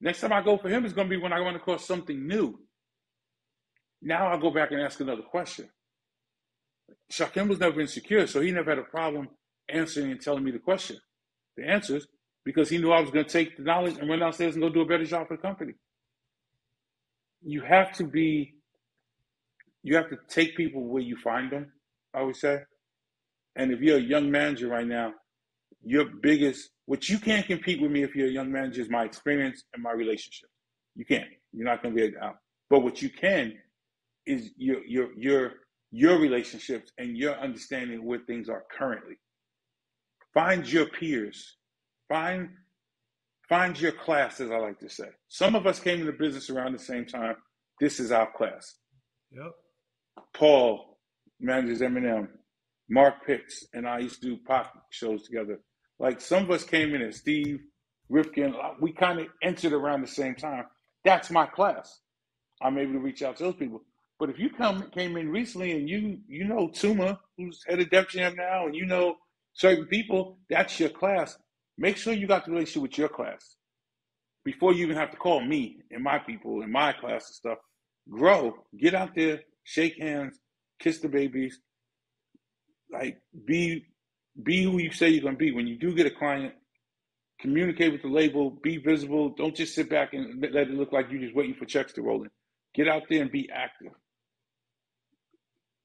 Next time I go for him is going to be when I run across something new. Now I'll go back and ask another question. Shakim was never insecure, so he never had a problem answering and telling me the question. The answers because he knew I was going to take the knowledge and run downstairs and go do a better job for the company. You have to be, you have to take people where you find them, I would say. And if you're a young manager right now, your biggest, what you can't compete with me if you're a young manager is my experience and my relationship. You can't. You're not going to be to out. But what you can is your your your your relationships and your understanding where things are currently. Find your peers Find find your class, as I like to say. Some of us came into business around the same time. This is our class. Yep. Paul manages Eminem. Mark Pitts and I used to do pop shows together. Like some of us came in as Steve Rifkin. We kind of entered around the same time. That's my class. I'm able to reach out to those people. But if you come came in recently and you you know Tuma, who's head of Def Jam now, and you know certain people, that's your class. Make sure you got the relationship with your class before you even have to call me and my people and my class and stuff. Grow, get out there, shake hands, kiss the babies, like be be who you say you're gonna be. When you do get a client, communicate with the label, be visible. Don't just sit back and let it look like you're just waiting for checks to roll in. Get out there and be active.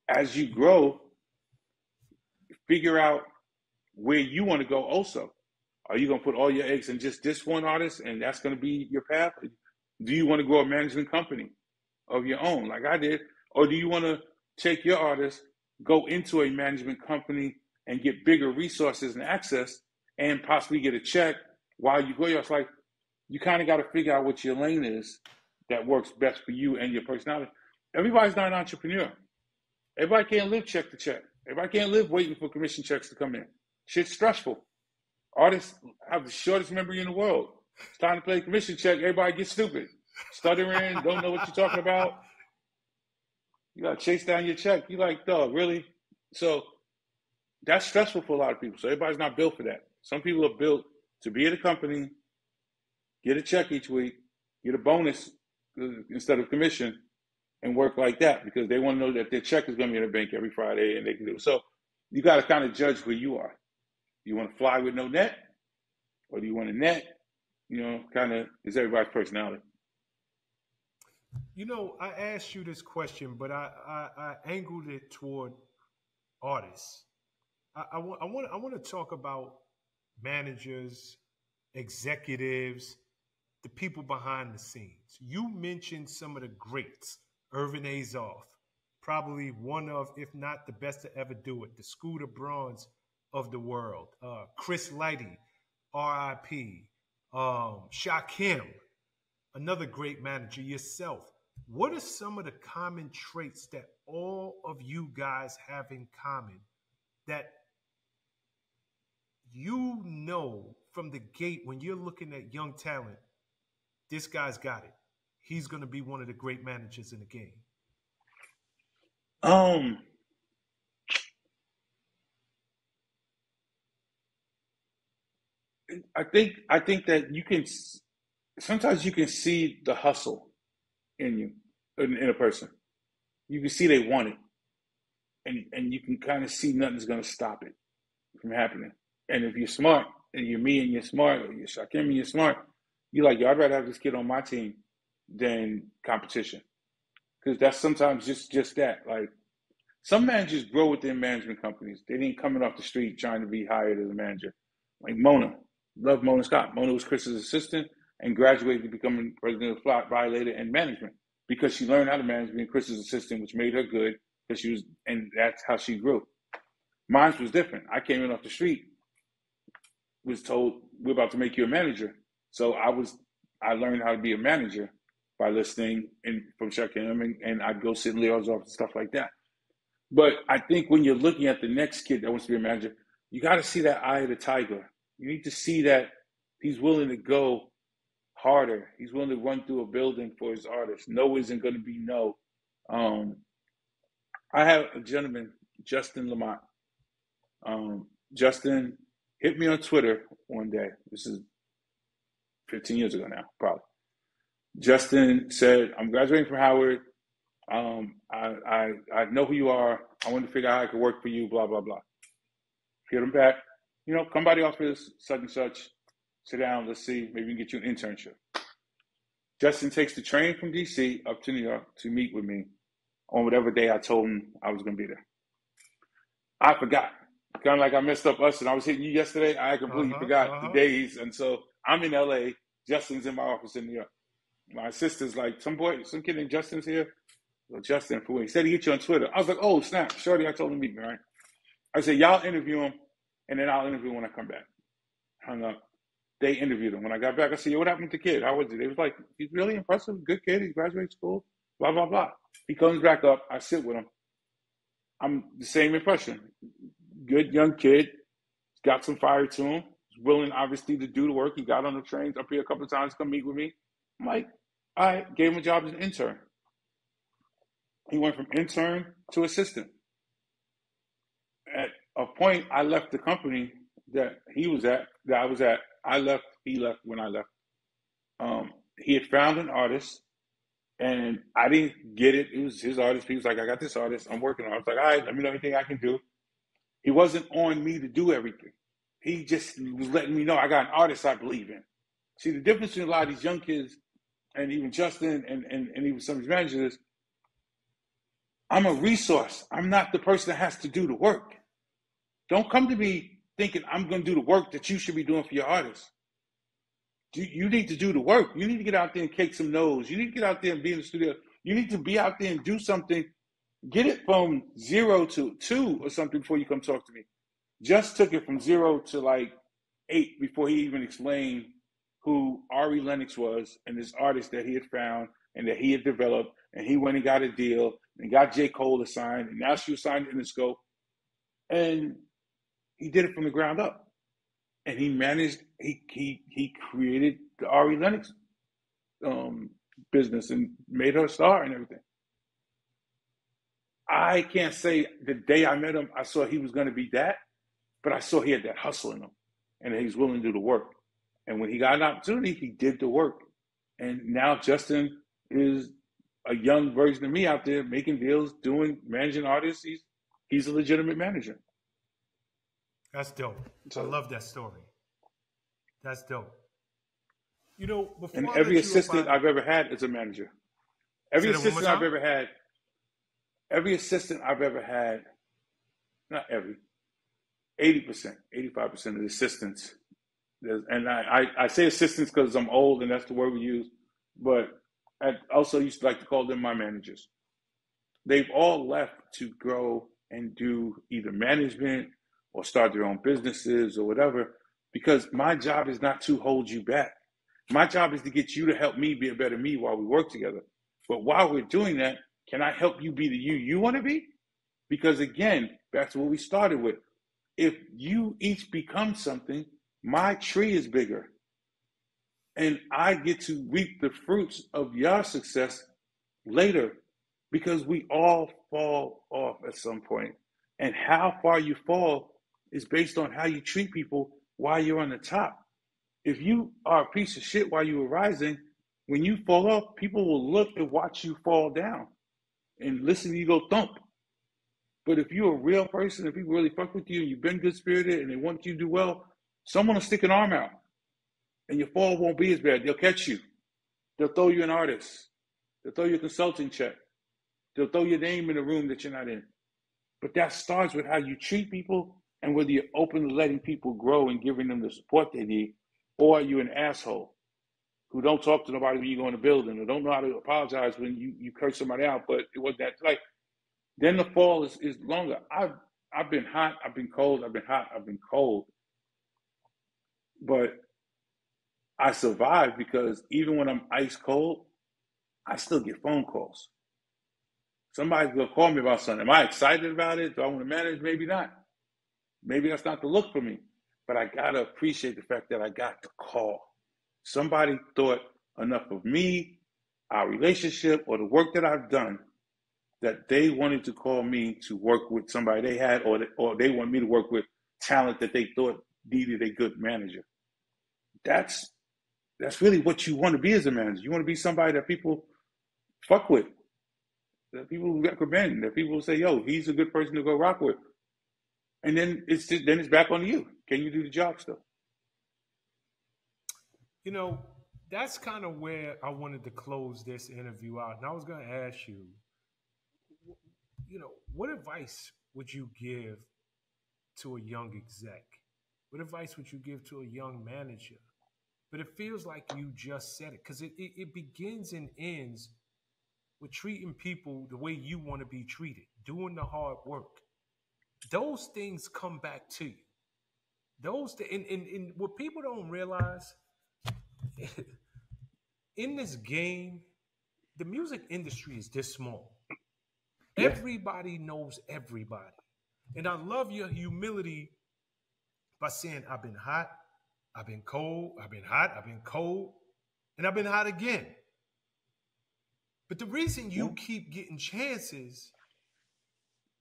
As you grow, figure out where you want to go also. Are you going to put all your eggs in just this one artist and that's going to be your path? Do you want to grow a management company of your own, like I did? Or do you want to take your artist, go into a management company and get bigger resources and access and possibly get a check while you grow yours? Like, you kind of got to figure out what your lane is that works best for you and your personality. everybody's not an entrepreneur. Everybody can't live check to check. Everybody can't live waiting for commission checks to come in. Shit's stressful. Artists have the shortest memory in the world. It's time to play commission check. Everybody gets stupid, stuttering, don't know what you're talking about. You gotta chase down your check. You like, dog, really? So that's stressful for a lot of people. So everybody's not built for that. Some people are built to be at a company, get a check each week, get a bonus uh, instead of commission, and work like that because they want to know that their check is going to be in the bank every Friday and they can do it. So you got to kind of judge where you are. You want to fly with no net, or do you want a net? You know, kind of is everybody's personality. You know, I asked you this question, but I, I, I angled it toward artists. I, I, want, I want I want to talk about managers, executives, the people behind the scenes. You mentioned some of the greats, Irving Azoff, probably one of, if not the best to ever do it, the Scooter Brauns of the world, uh, Chris Lighty, RIP, um, Shakim, another great manager, yourself. What are some of the common traits that all of you guys have in common that you know from the gate when you're looking at young talent, this guy's got it. He's going to be one of the great managers in the game. Um, I think I think that you can sometimes you can see the hustle in you in, in a person. You can see they want it, and and you can kind of see nothing's going to stop it from happening. And if you're smart, and you're me and you're smart, or you're Shakim and you're smart, you're like, yo, I'd rather have this kid on my team than competition. Because that's sometimes just just that. Like some managers grow within management companies. They didn't coming off the street trying to be hired as a manager. Like Mona. Love Mona Scott. Mona was Chris's assistant and graduated to becoming president of Flat Violator and management because she learned how to manage being Chris's assistant, which made her good because she was, and that's how she grew. Mine was different. I came in off the street was told we're about to make you a manager. So I was I learned how to be a manager by listening and from Shakim and, and I'd go sit in Lyor's office and stuff like that. But I think when you're looking at the next kid that wants to be a manager, you got to see that eye of the tiger. You need to see that he's willing to go harder. He's willing to run through a building for his artist. No isn't going to be no. Um, I have a gentleman, Justin Lamont. Um, Justin hit me on Twitter one day. This is 15 years ago now, probably. Justin said, I'm graduating from Howard. Um, I, I, I know who you are. I want to figure out how I could work for you, blah, blah, blah. Hit him back. You know, come by the office, such and such. Sit down. Let's see. Maybe we can get you an internship. Justin takes the train from DC up to New York to meet with me on whatever day I told him I was going to be there. I forgot kind of like I messed up us and I was hitting you yesterday. I completely uh-huh, forgot uh-huh. the days, and so I'm in LA. Justin's in my office in New York. My sister's like, some boy, some kid named Justin's here. Well, Justin, for he said he hit you on Twitter. I was like, oh snap, Shorty, I told him to meet me, right? I said, y'all interview him, and then I'll interview when I come back. Hung up. They interviewed him. When I got back, I said, yo, what happened to the kid? How was it? They was like, he's really impressive, good kid. He graduated school, blah blah blah. He comes back up. I sit with him. I'm the same impression good young kid. He's got some fire to him. He's willing, obviously, to do the work. He got on the trains up here a couple of times come meet with me. I'm like, I gave him a job as an intern. He went from intern to assistant. A point, I left the company that he was at, that I was at. I left, he left when I left. Um, he had found an artist and I didn't get it. It was his artist. He was like, I got this artist. I'm working on it. I was like, all right, let me know anything I can do. He wasn't on me to do everything. He just was letting me know I got an artist I believe in. See, the difference between a lot of these young kids and even Justin and, and, and even some of managers, I'm a resource. I'm not the person that has to do the work. Don't come to me thinking I'm going to do the work that you should be doing for your artist. You, need to do the work. You need to get out there and cake some nose. You need to get out there and be in the studio. You need to be out there and do something Get it from zero to two or something before you come talk to me. Just took it from zero to like eight before he even explained who Ari Lennox was and this artist that he had found and that he had developed and he went and got a deal and got J. Cole to sign, and now she was signed in the scope. And he did it from the ground up. And he managed, he he he created the Ari Lennox um, business and made her a star and everything. I can't say the day I met him, I saw he was going to be that, but I saw he had that hustle in him and he was willing to do the work. And when he got an opportunity, he did the work. And now Justin is a young version of me out there making deals, doing managing artists. He's he's a legitimate manager. That's dope. So, I love that story. That's dope. You know, and every assistant I've ever had is a manager. Every assistant I've ever had, every assistant I've ever had, not every, 80%, 85% of the assistants, and I, I, I say assistants because I'm old and that's the word we use, but I also used to like to call them my managers. They've all left to grow and do either management or start their own businesses or whatever, because my job is not to hold you back. My job is to get you to help me be a better me while we work together. But while we're doing that, can I help you be the you you want to be? Because again, back to what we started with. If you each become something, my tree is bigger. And I get to reap the fruits of your success later because we all fall off at some point. And how far you fall is based on how you treat people while you're on the top. If you are a piece of shit while you were rising, when you fall off, people will look and watch you fall down and listen to you go thump. But if you're a real person, if people really fuck with you and you've been good spirited and they want you to do well, someone will stick an arm out and your fall won't be as bad. They'll catch you. They'll throw you an artist. They'll throw you a consulting check. They'll throw your name in a room that you're not in. But that starts with how you treat people and whether you're open to letting people grow and giving them the support they need, or you're you an asshole who don't talk to nobody when you go in the building or don't know how to apologize when you, you curse somebody out, but it was that like then the fall is, is longer. I've I've been hot, I've been cold, I've been hot, I've been cold. But I survive because even when I'm ice cold, I still get phone calls. Somebody's gonna call me about something. Am I excited about it? Do I want to manage? Maybe not. Maybe that's not the look for me. But I gotta appreciate the fact that I got the call. Somebody thought enough of me, our relationship, or the work that I've done that they wanted to call me to work with somebody they had, or they, or they want me to work with talent that they thought needed a good manager. That's that's really what you want to be as a manager. You want to be somebody that people fuck with, that people recommend, that people say, "Yo, he's a good person to go rock with." And then it's just, then it's back on you. Can you do the job still? You know, that's kind of where I wanted to close this interview out. And I was going to ask you, you know, what advice would you give to a young exec? What advice would you give to a young manager? But it feels like you just said it because it, it, it begins and ends with treating people the way you want to be treated, doing the hard work. Those things come back to you. Those th- and, and, and what people don't realize in this game, the music industry is this small. Yeah. Everybody knows everybody. And I love your humility by saying, I've been hot, I've been cold, I've been hot, I've been cold, and I've been hot again. But the reason you mm-hmm. keep getting chances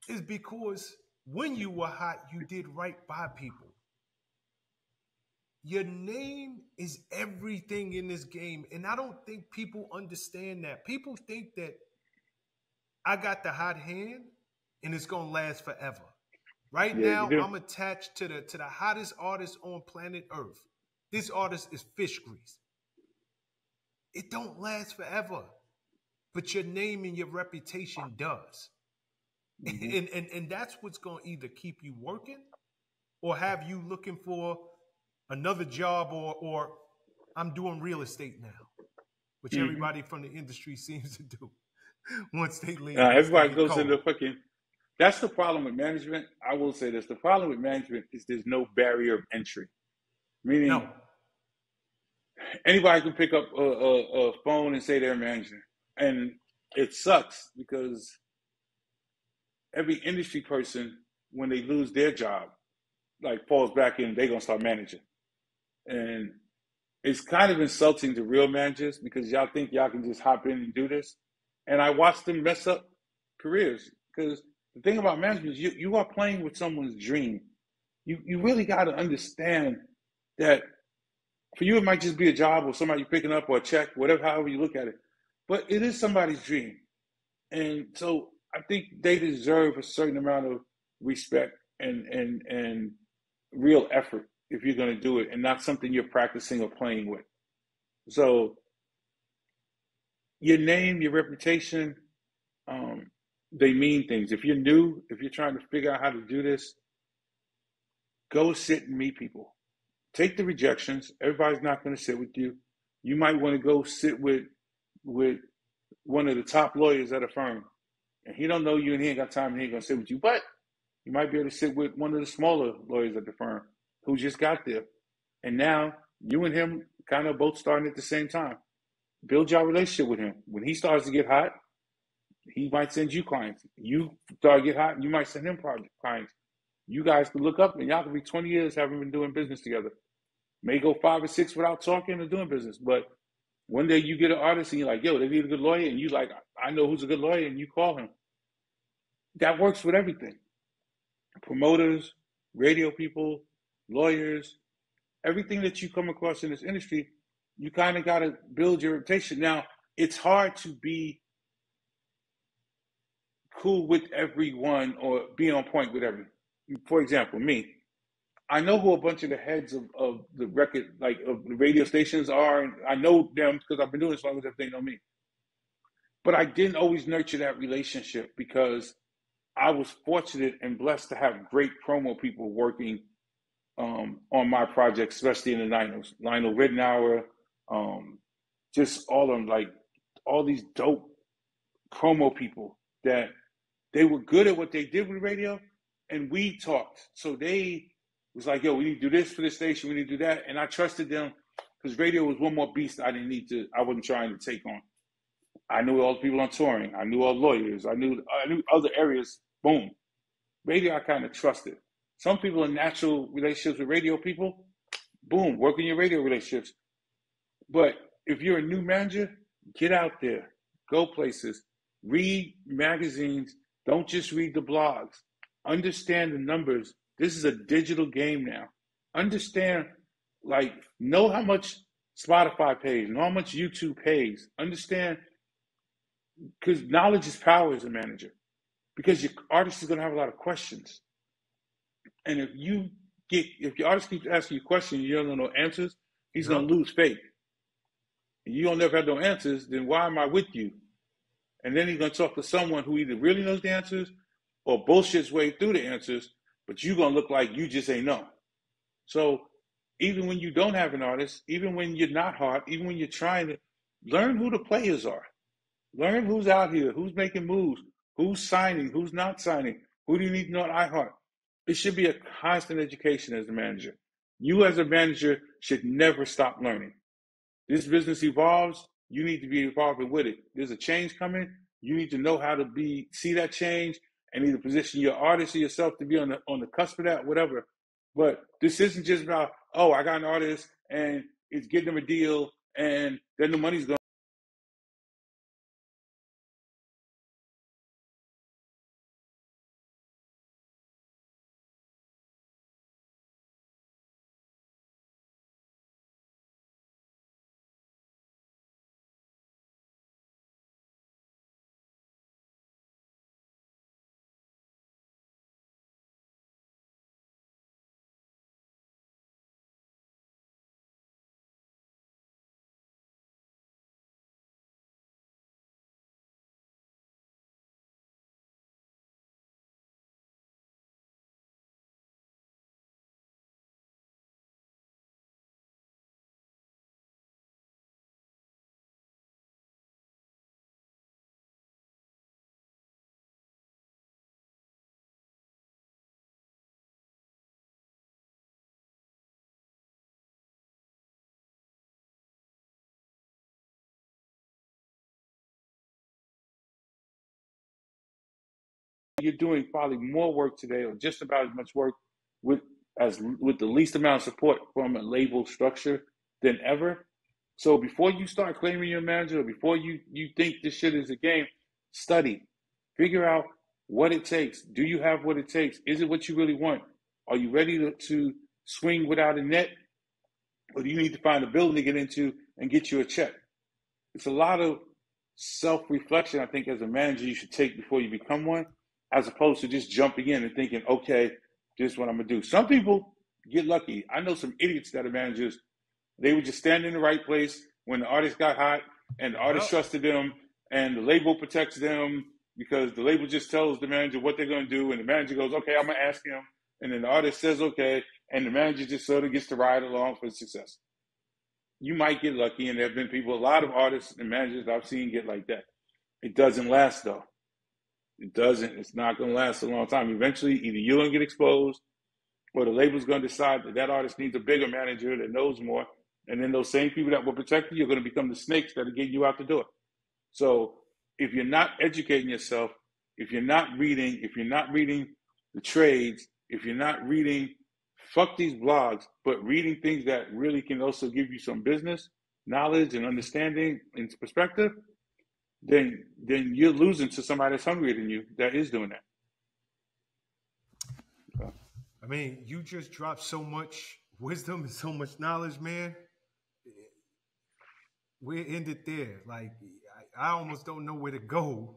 is because when you were hot, you did right by people. Your name is everything in this game. And I don't think people understand that. People think that I got the hot hand and it's going to last forever. Right yeah, now, I'm attached to the to the hottest artist on planet Earth. This artist is fish grease. It don't last forever, but your name and your reputation does. Mm-hmm. And, and and that's what's going to either keep you working or have you looking for another job or or I'm doing real estate now, which mm-hmm. everybody from the industry seems to do once they leave. Uh, everybody goes into fucking that's the problem with management. I will say this: the problem with management is there's no barrier of entry. Meaning, no. anybody can pick up a, a, a, phone and say they're a manager, and it sucks because every industry person, when they lose their job, like falls back in, they're gonna start managing. And it's kind of insulting to real managers because y'all think y'all can just hop in and do this. And I watched them mess up careers because the thing about management is you, you are playing with someone's dream. You you really got to understand that for you it might just be a job or somebody you picking up or a check, whatever, however you look at it. But it is somebody's dream, and so I think they deserve a certain amount of respect and and and real effort if you're going to do it, and not something you're practicing or playing with. So your name, your reputation, um, they mean things. If you're new, if you're trying to figure out how to do this, go sit and meet people. Take the rejections. Everybody's not going to sit with you. You might want to go sit with with one of the top lawyers at a firm, and he don't know you, and he ain't got time, and he ain't gonna sit with you. But you might be able to sit with one of the smaller lawyers at the firm who just got there, and now you and him kind of both starting at the same time. Build your relationship with him. When he starts to get hot, he might send you clients. You start to get hot, you might send him clients. You guys can look up and y'all can be 20 years having been doing business together. May go five or six without talking or doing business. But one day you get an artist and you're like, yo, they need a good lawyer. And you like, I know who's a good lawyer. And you call him. That works with everything. Promoters, radio people, lawyers, everything that you come across in this industry, you kind of got to build your reputation. Now, it's hard to be cool with everyone or be on point with everyone. For example, me, I know who a bunch of the heads of, of the record, like of the radio stations are, and I know them because I've been doing this long as they know me. But I didn't always nurture that relationship because I was fortunate and blessed to have great promo people working um, on my project, especially in the Ninos. Lionel Ridenour, um, just all of them, like all these dope promo people that they were good at what they did with radio, and we talked. So they was like, "Yo, we need to do this for the station. We need to do that," and I trusted them because radio was one more beast I didn't need to. I wasn't trying to take on. I knew all the people on touring. I knew all lawyers. I knew I knew other areas. Boom, radio I kind of trusted. Some people in natural relationships with radio people. Boom, work in your radio relationships. But if you're a new manager, get out there, go places, read magazines, don't just read the blogs. Understand the numbers. This is a digital game now. Understand, like, know how much Spotify pays, know how much YouTube pays. Understand, because knowledge is power as a manager. Because your artist is going to have a lot of questions. And if you get, if your artist keeps asking you questions, you don't know no answers, he's going to lose faith. And you don't never have no answers, then why am I with you? and then he's going to talk to someone who either really knows the answers or bullshits way through the answers, but you're to look like you just ain't know. So even when you don't have an artist, even when you're not hot, even when you're trying to learn who the players are, learn who's out here, who's making moves, who's signing, who's not signing, who do you need to know at iHeart. It should be a constant education as a manager. You as a manager should never stop learning. This business evolves you need to be evolving with it. There's a change coming. You need to know how to be see that change and either position your artist or yourself to be on the on the cusp of that, whatever. But this isn't just about oh, I got an artist and it's getting them a deal and then the money's going. You're doing probably more work today, or just about as much work with as with the least amount of support from a label structure than ever. So before you start claiming your manager, or before you you think this shit is a game, study, figure out what it takes. Do you have what it takes? Is it what you really want? Are you ready to, to swing without a net? Or do you need to find a building to get into and get you a check? It's a lot of self reflection, I think, as a manager, you should take before you become one, as opposed to just jumping in and thinking, okay, this is what I'm to do. Some people get lucky. I know some idiots that are managers. They would just stand in the right place when the artist got hot and the artist oh. trusted them and the label protects them because the label just tells the manager what they're going to do, and the manager goes, "Okay, I'm to ask him," and then the artist says, "Okay," and the manager just sort of gets to ride along for the success. You might get lucky, and there have been people, a lot of artists and managers I've seen get like that. It doesn't last though. It doesn't. It's not going to last a long time. Eventually, either you're going to get exposed, or the label's going to decide that that artist needs a bigger manager that knows more, and then those same people that will protect you are going to become the snakes that are getting you out the door. So if you're not educating yourself, if you're not reading, if you're not reading the trades, if you're not reading, fuck these blogs, but reading things that really can also give you some business knowledge and understanding and perspective, then then you're losing to somebody that's hungrier than you that is doing that. I mean, you just dropped so much wisdom and so much knowledge, man. We're ended there. Like I almost don't know where to go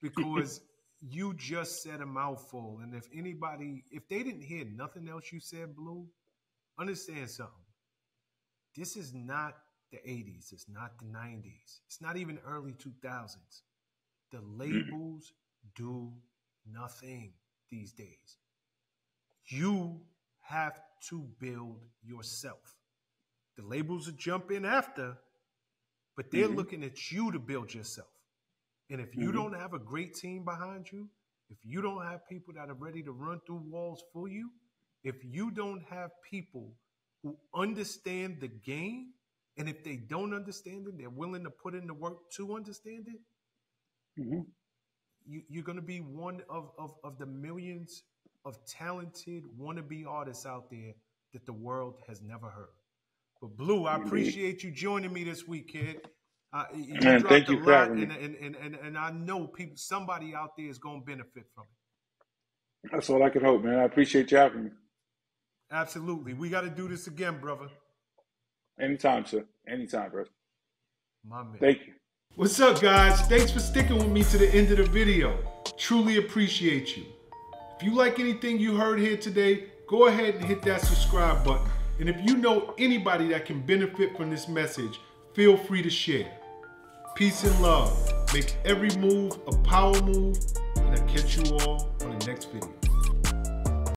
because you just said a mouthful. And if anybody, if they didn't hear nothing else you said, Blue, understand something. This is not the 80s. It's not the 90s. It's not even early 2000s. The labels do nothing these days. You have to build yourself. The labels are jumping after, but they're mm-hmm. looking at you to build yourself. And if you mm-hmm. don't have a great team behind you, if you don't have people that are ready to run through walls for you, if you don't have people who understand the game, and if they don't understand it, they're willing to put in the work to understand it, mm-hmm. you, are going to be one of, of, of the millions of talented wannabe artists out there that the world has never heard. But Blue, I appreciate you joining me this week, kid. Uh, you Man, thank you for having and, and, and, and, and I know people, somebody out there is going to benefit from it. That's all I can hope, man. I appreciate you having me. Absolutely. We got to do this again, brother. Anytime, sir. Anytime, bro. My man. Thank you. What's up, guys? Thanks for sticking with me to the end of the video. Truly appreciate you. If you like anything you heard here today, go ahead and hit that subscribe button. And if you know anybody that can benefit from this message, feel free to share. Peace and love. Make every move a power move, and I'll catch you all on the next video.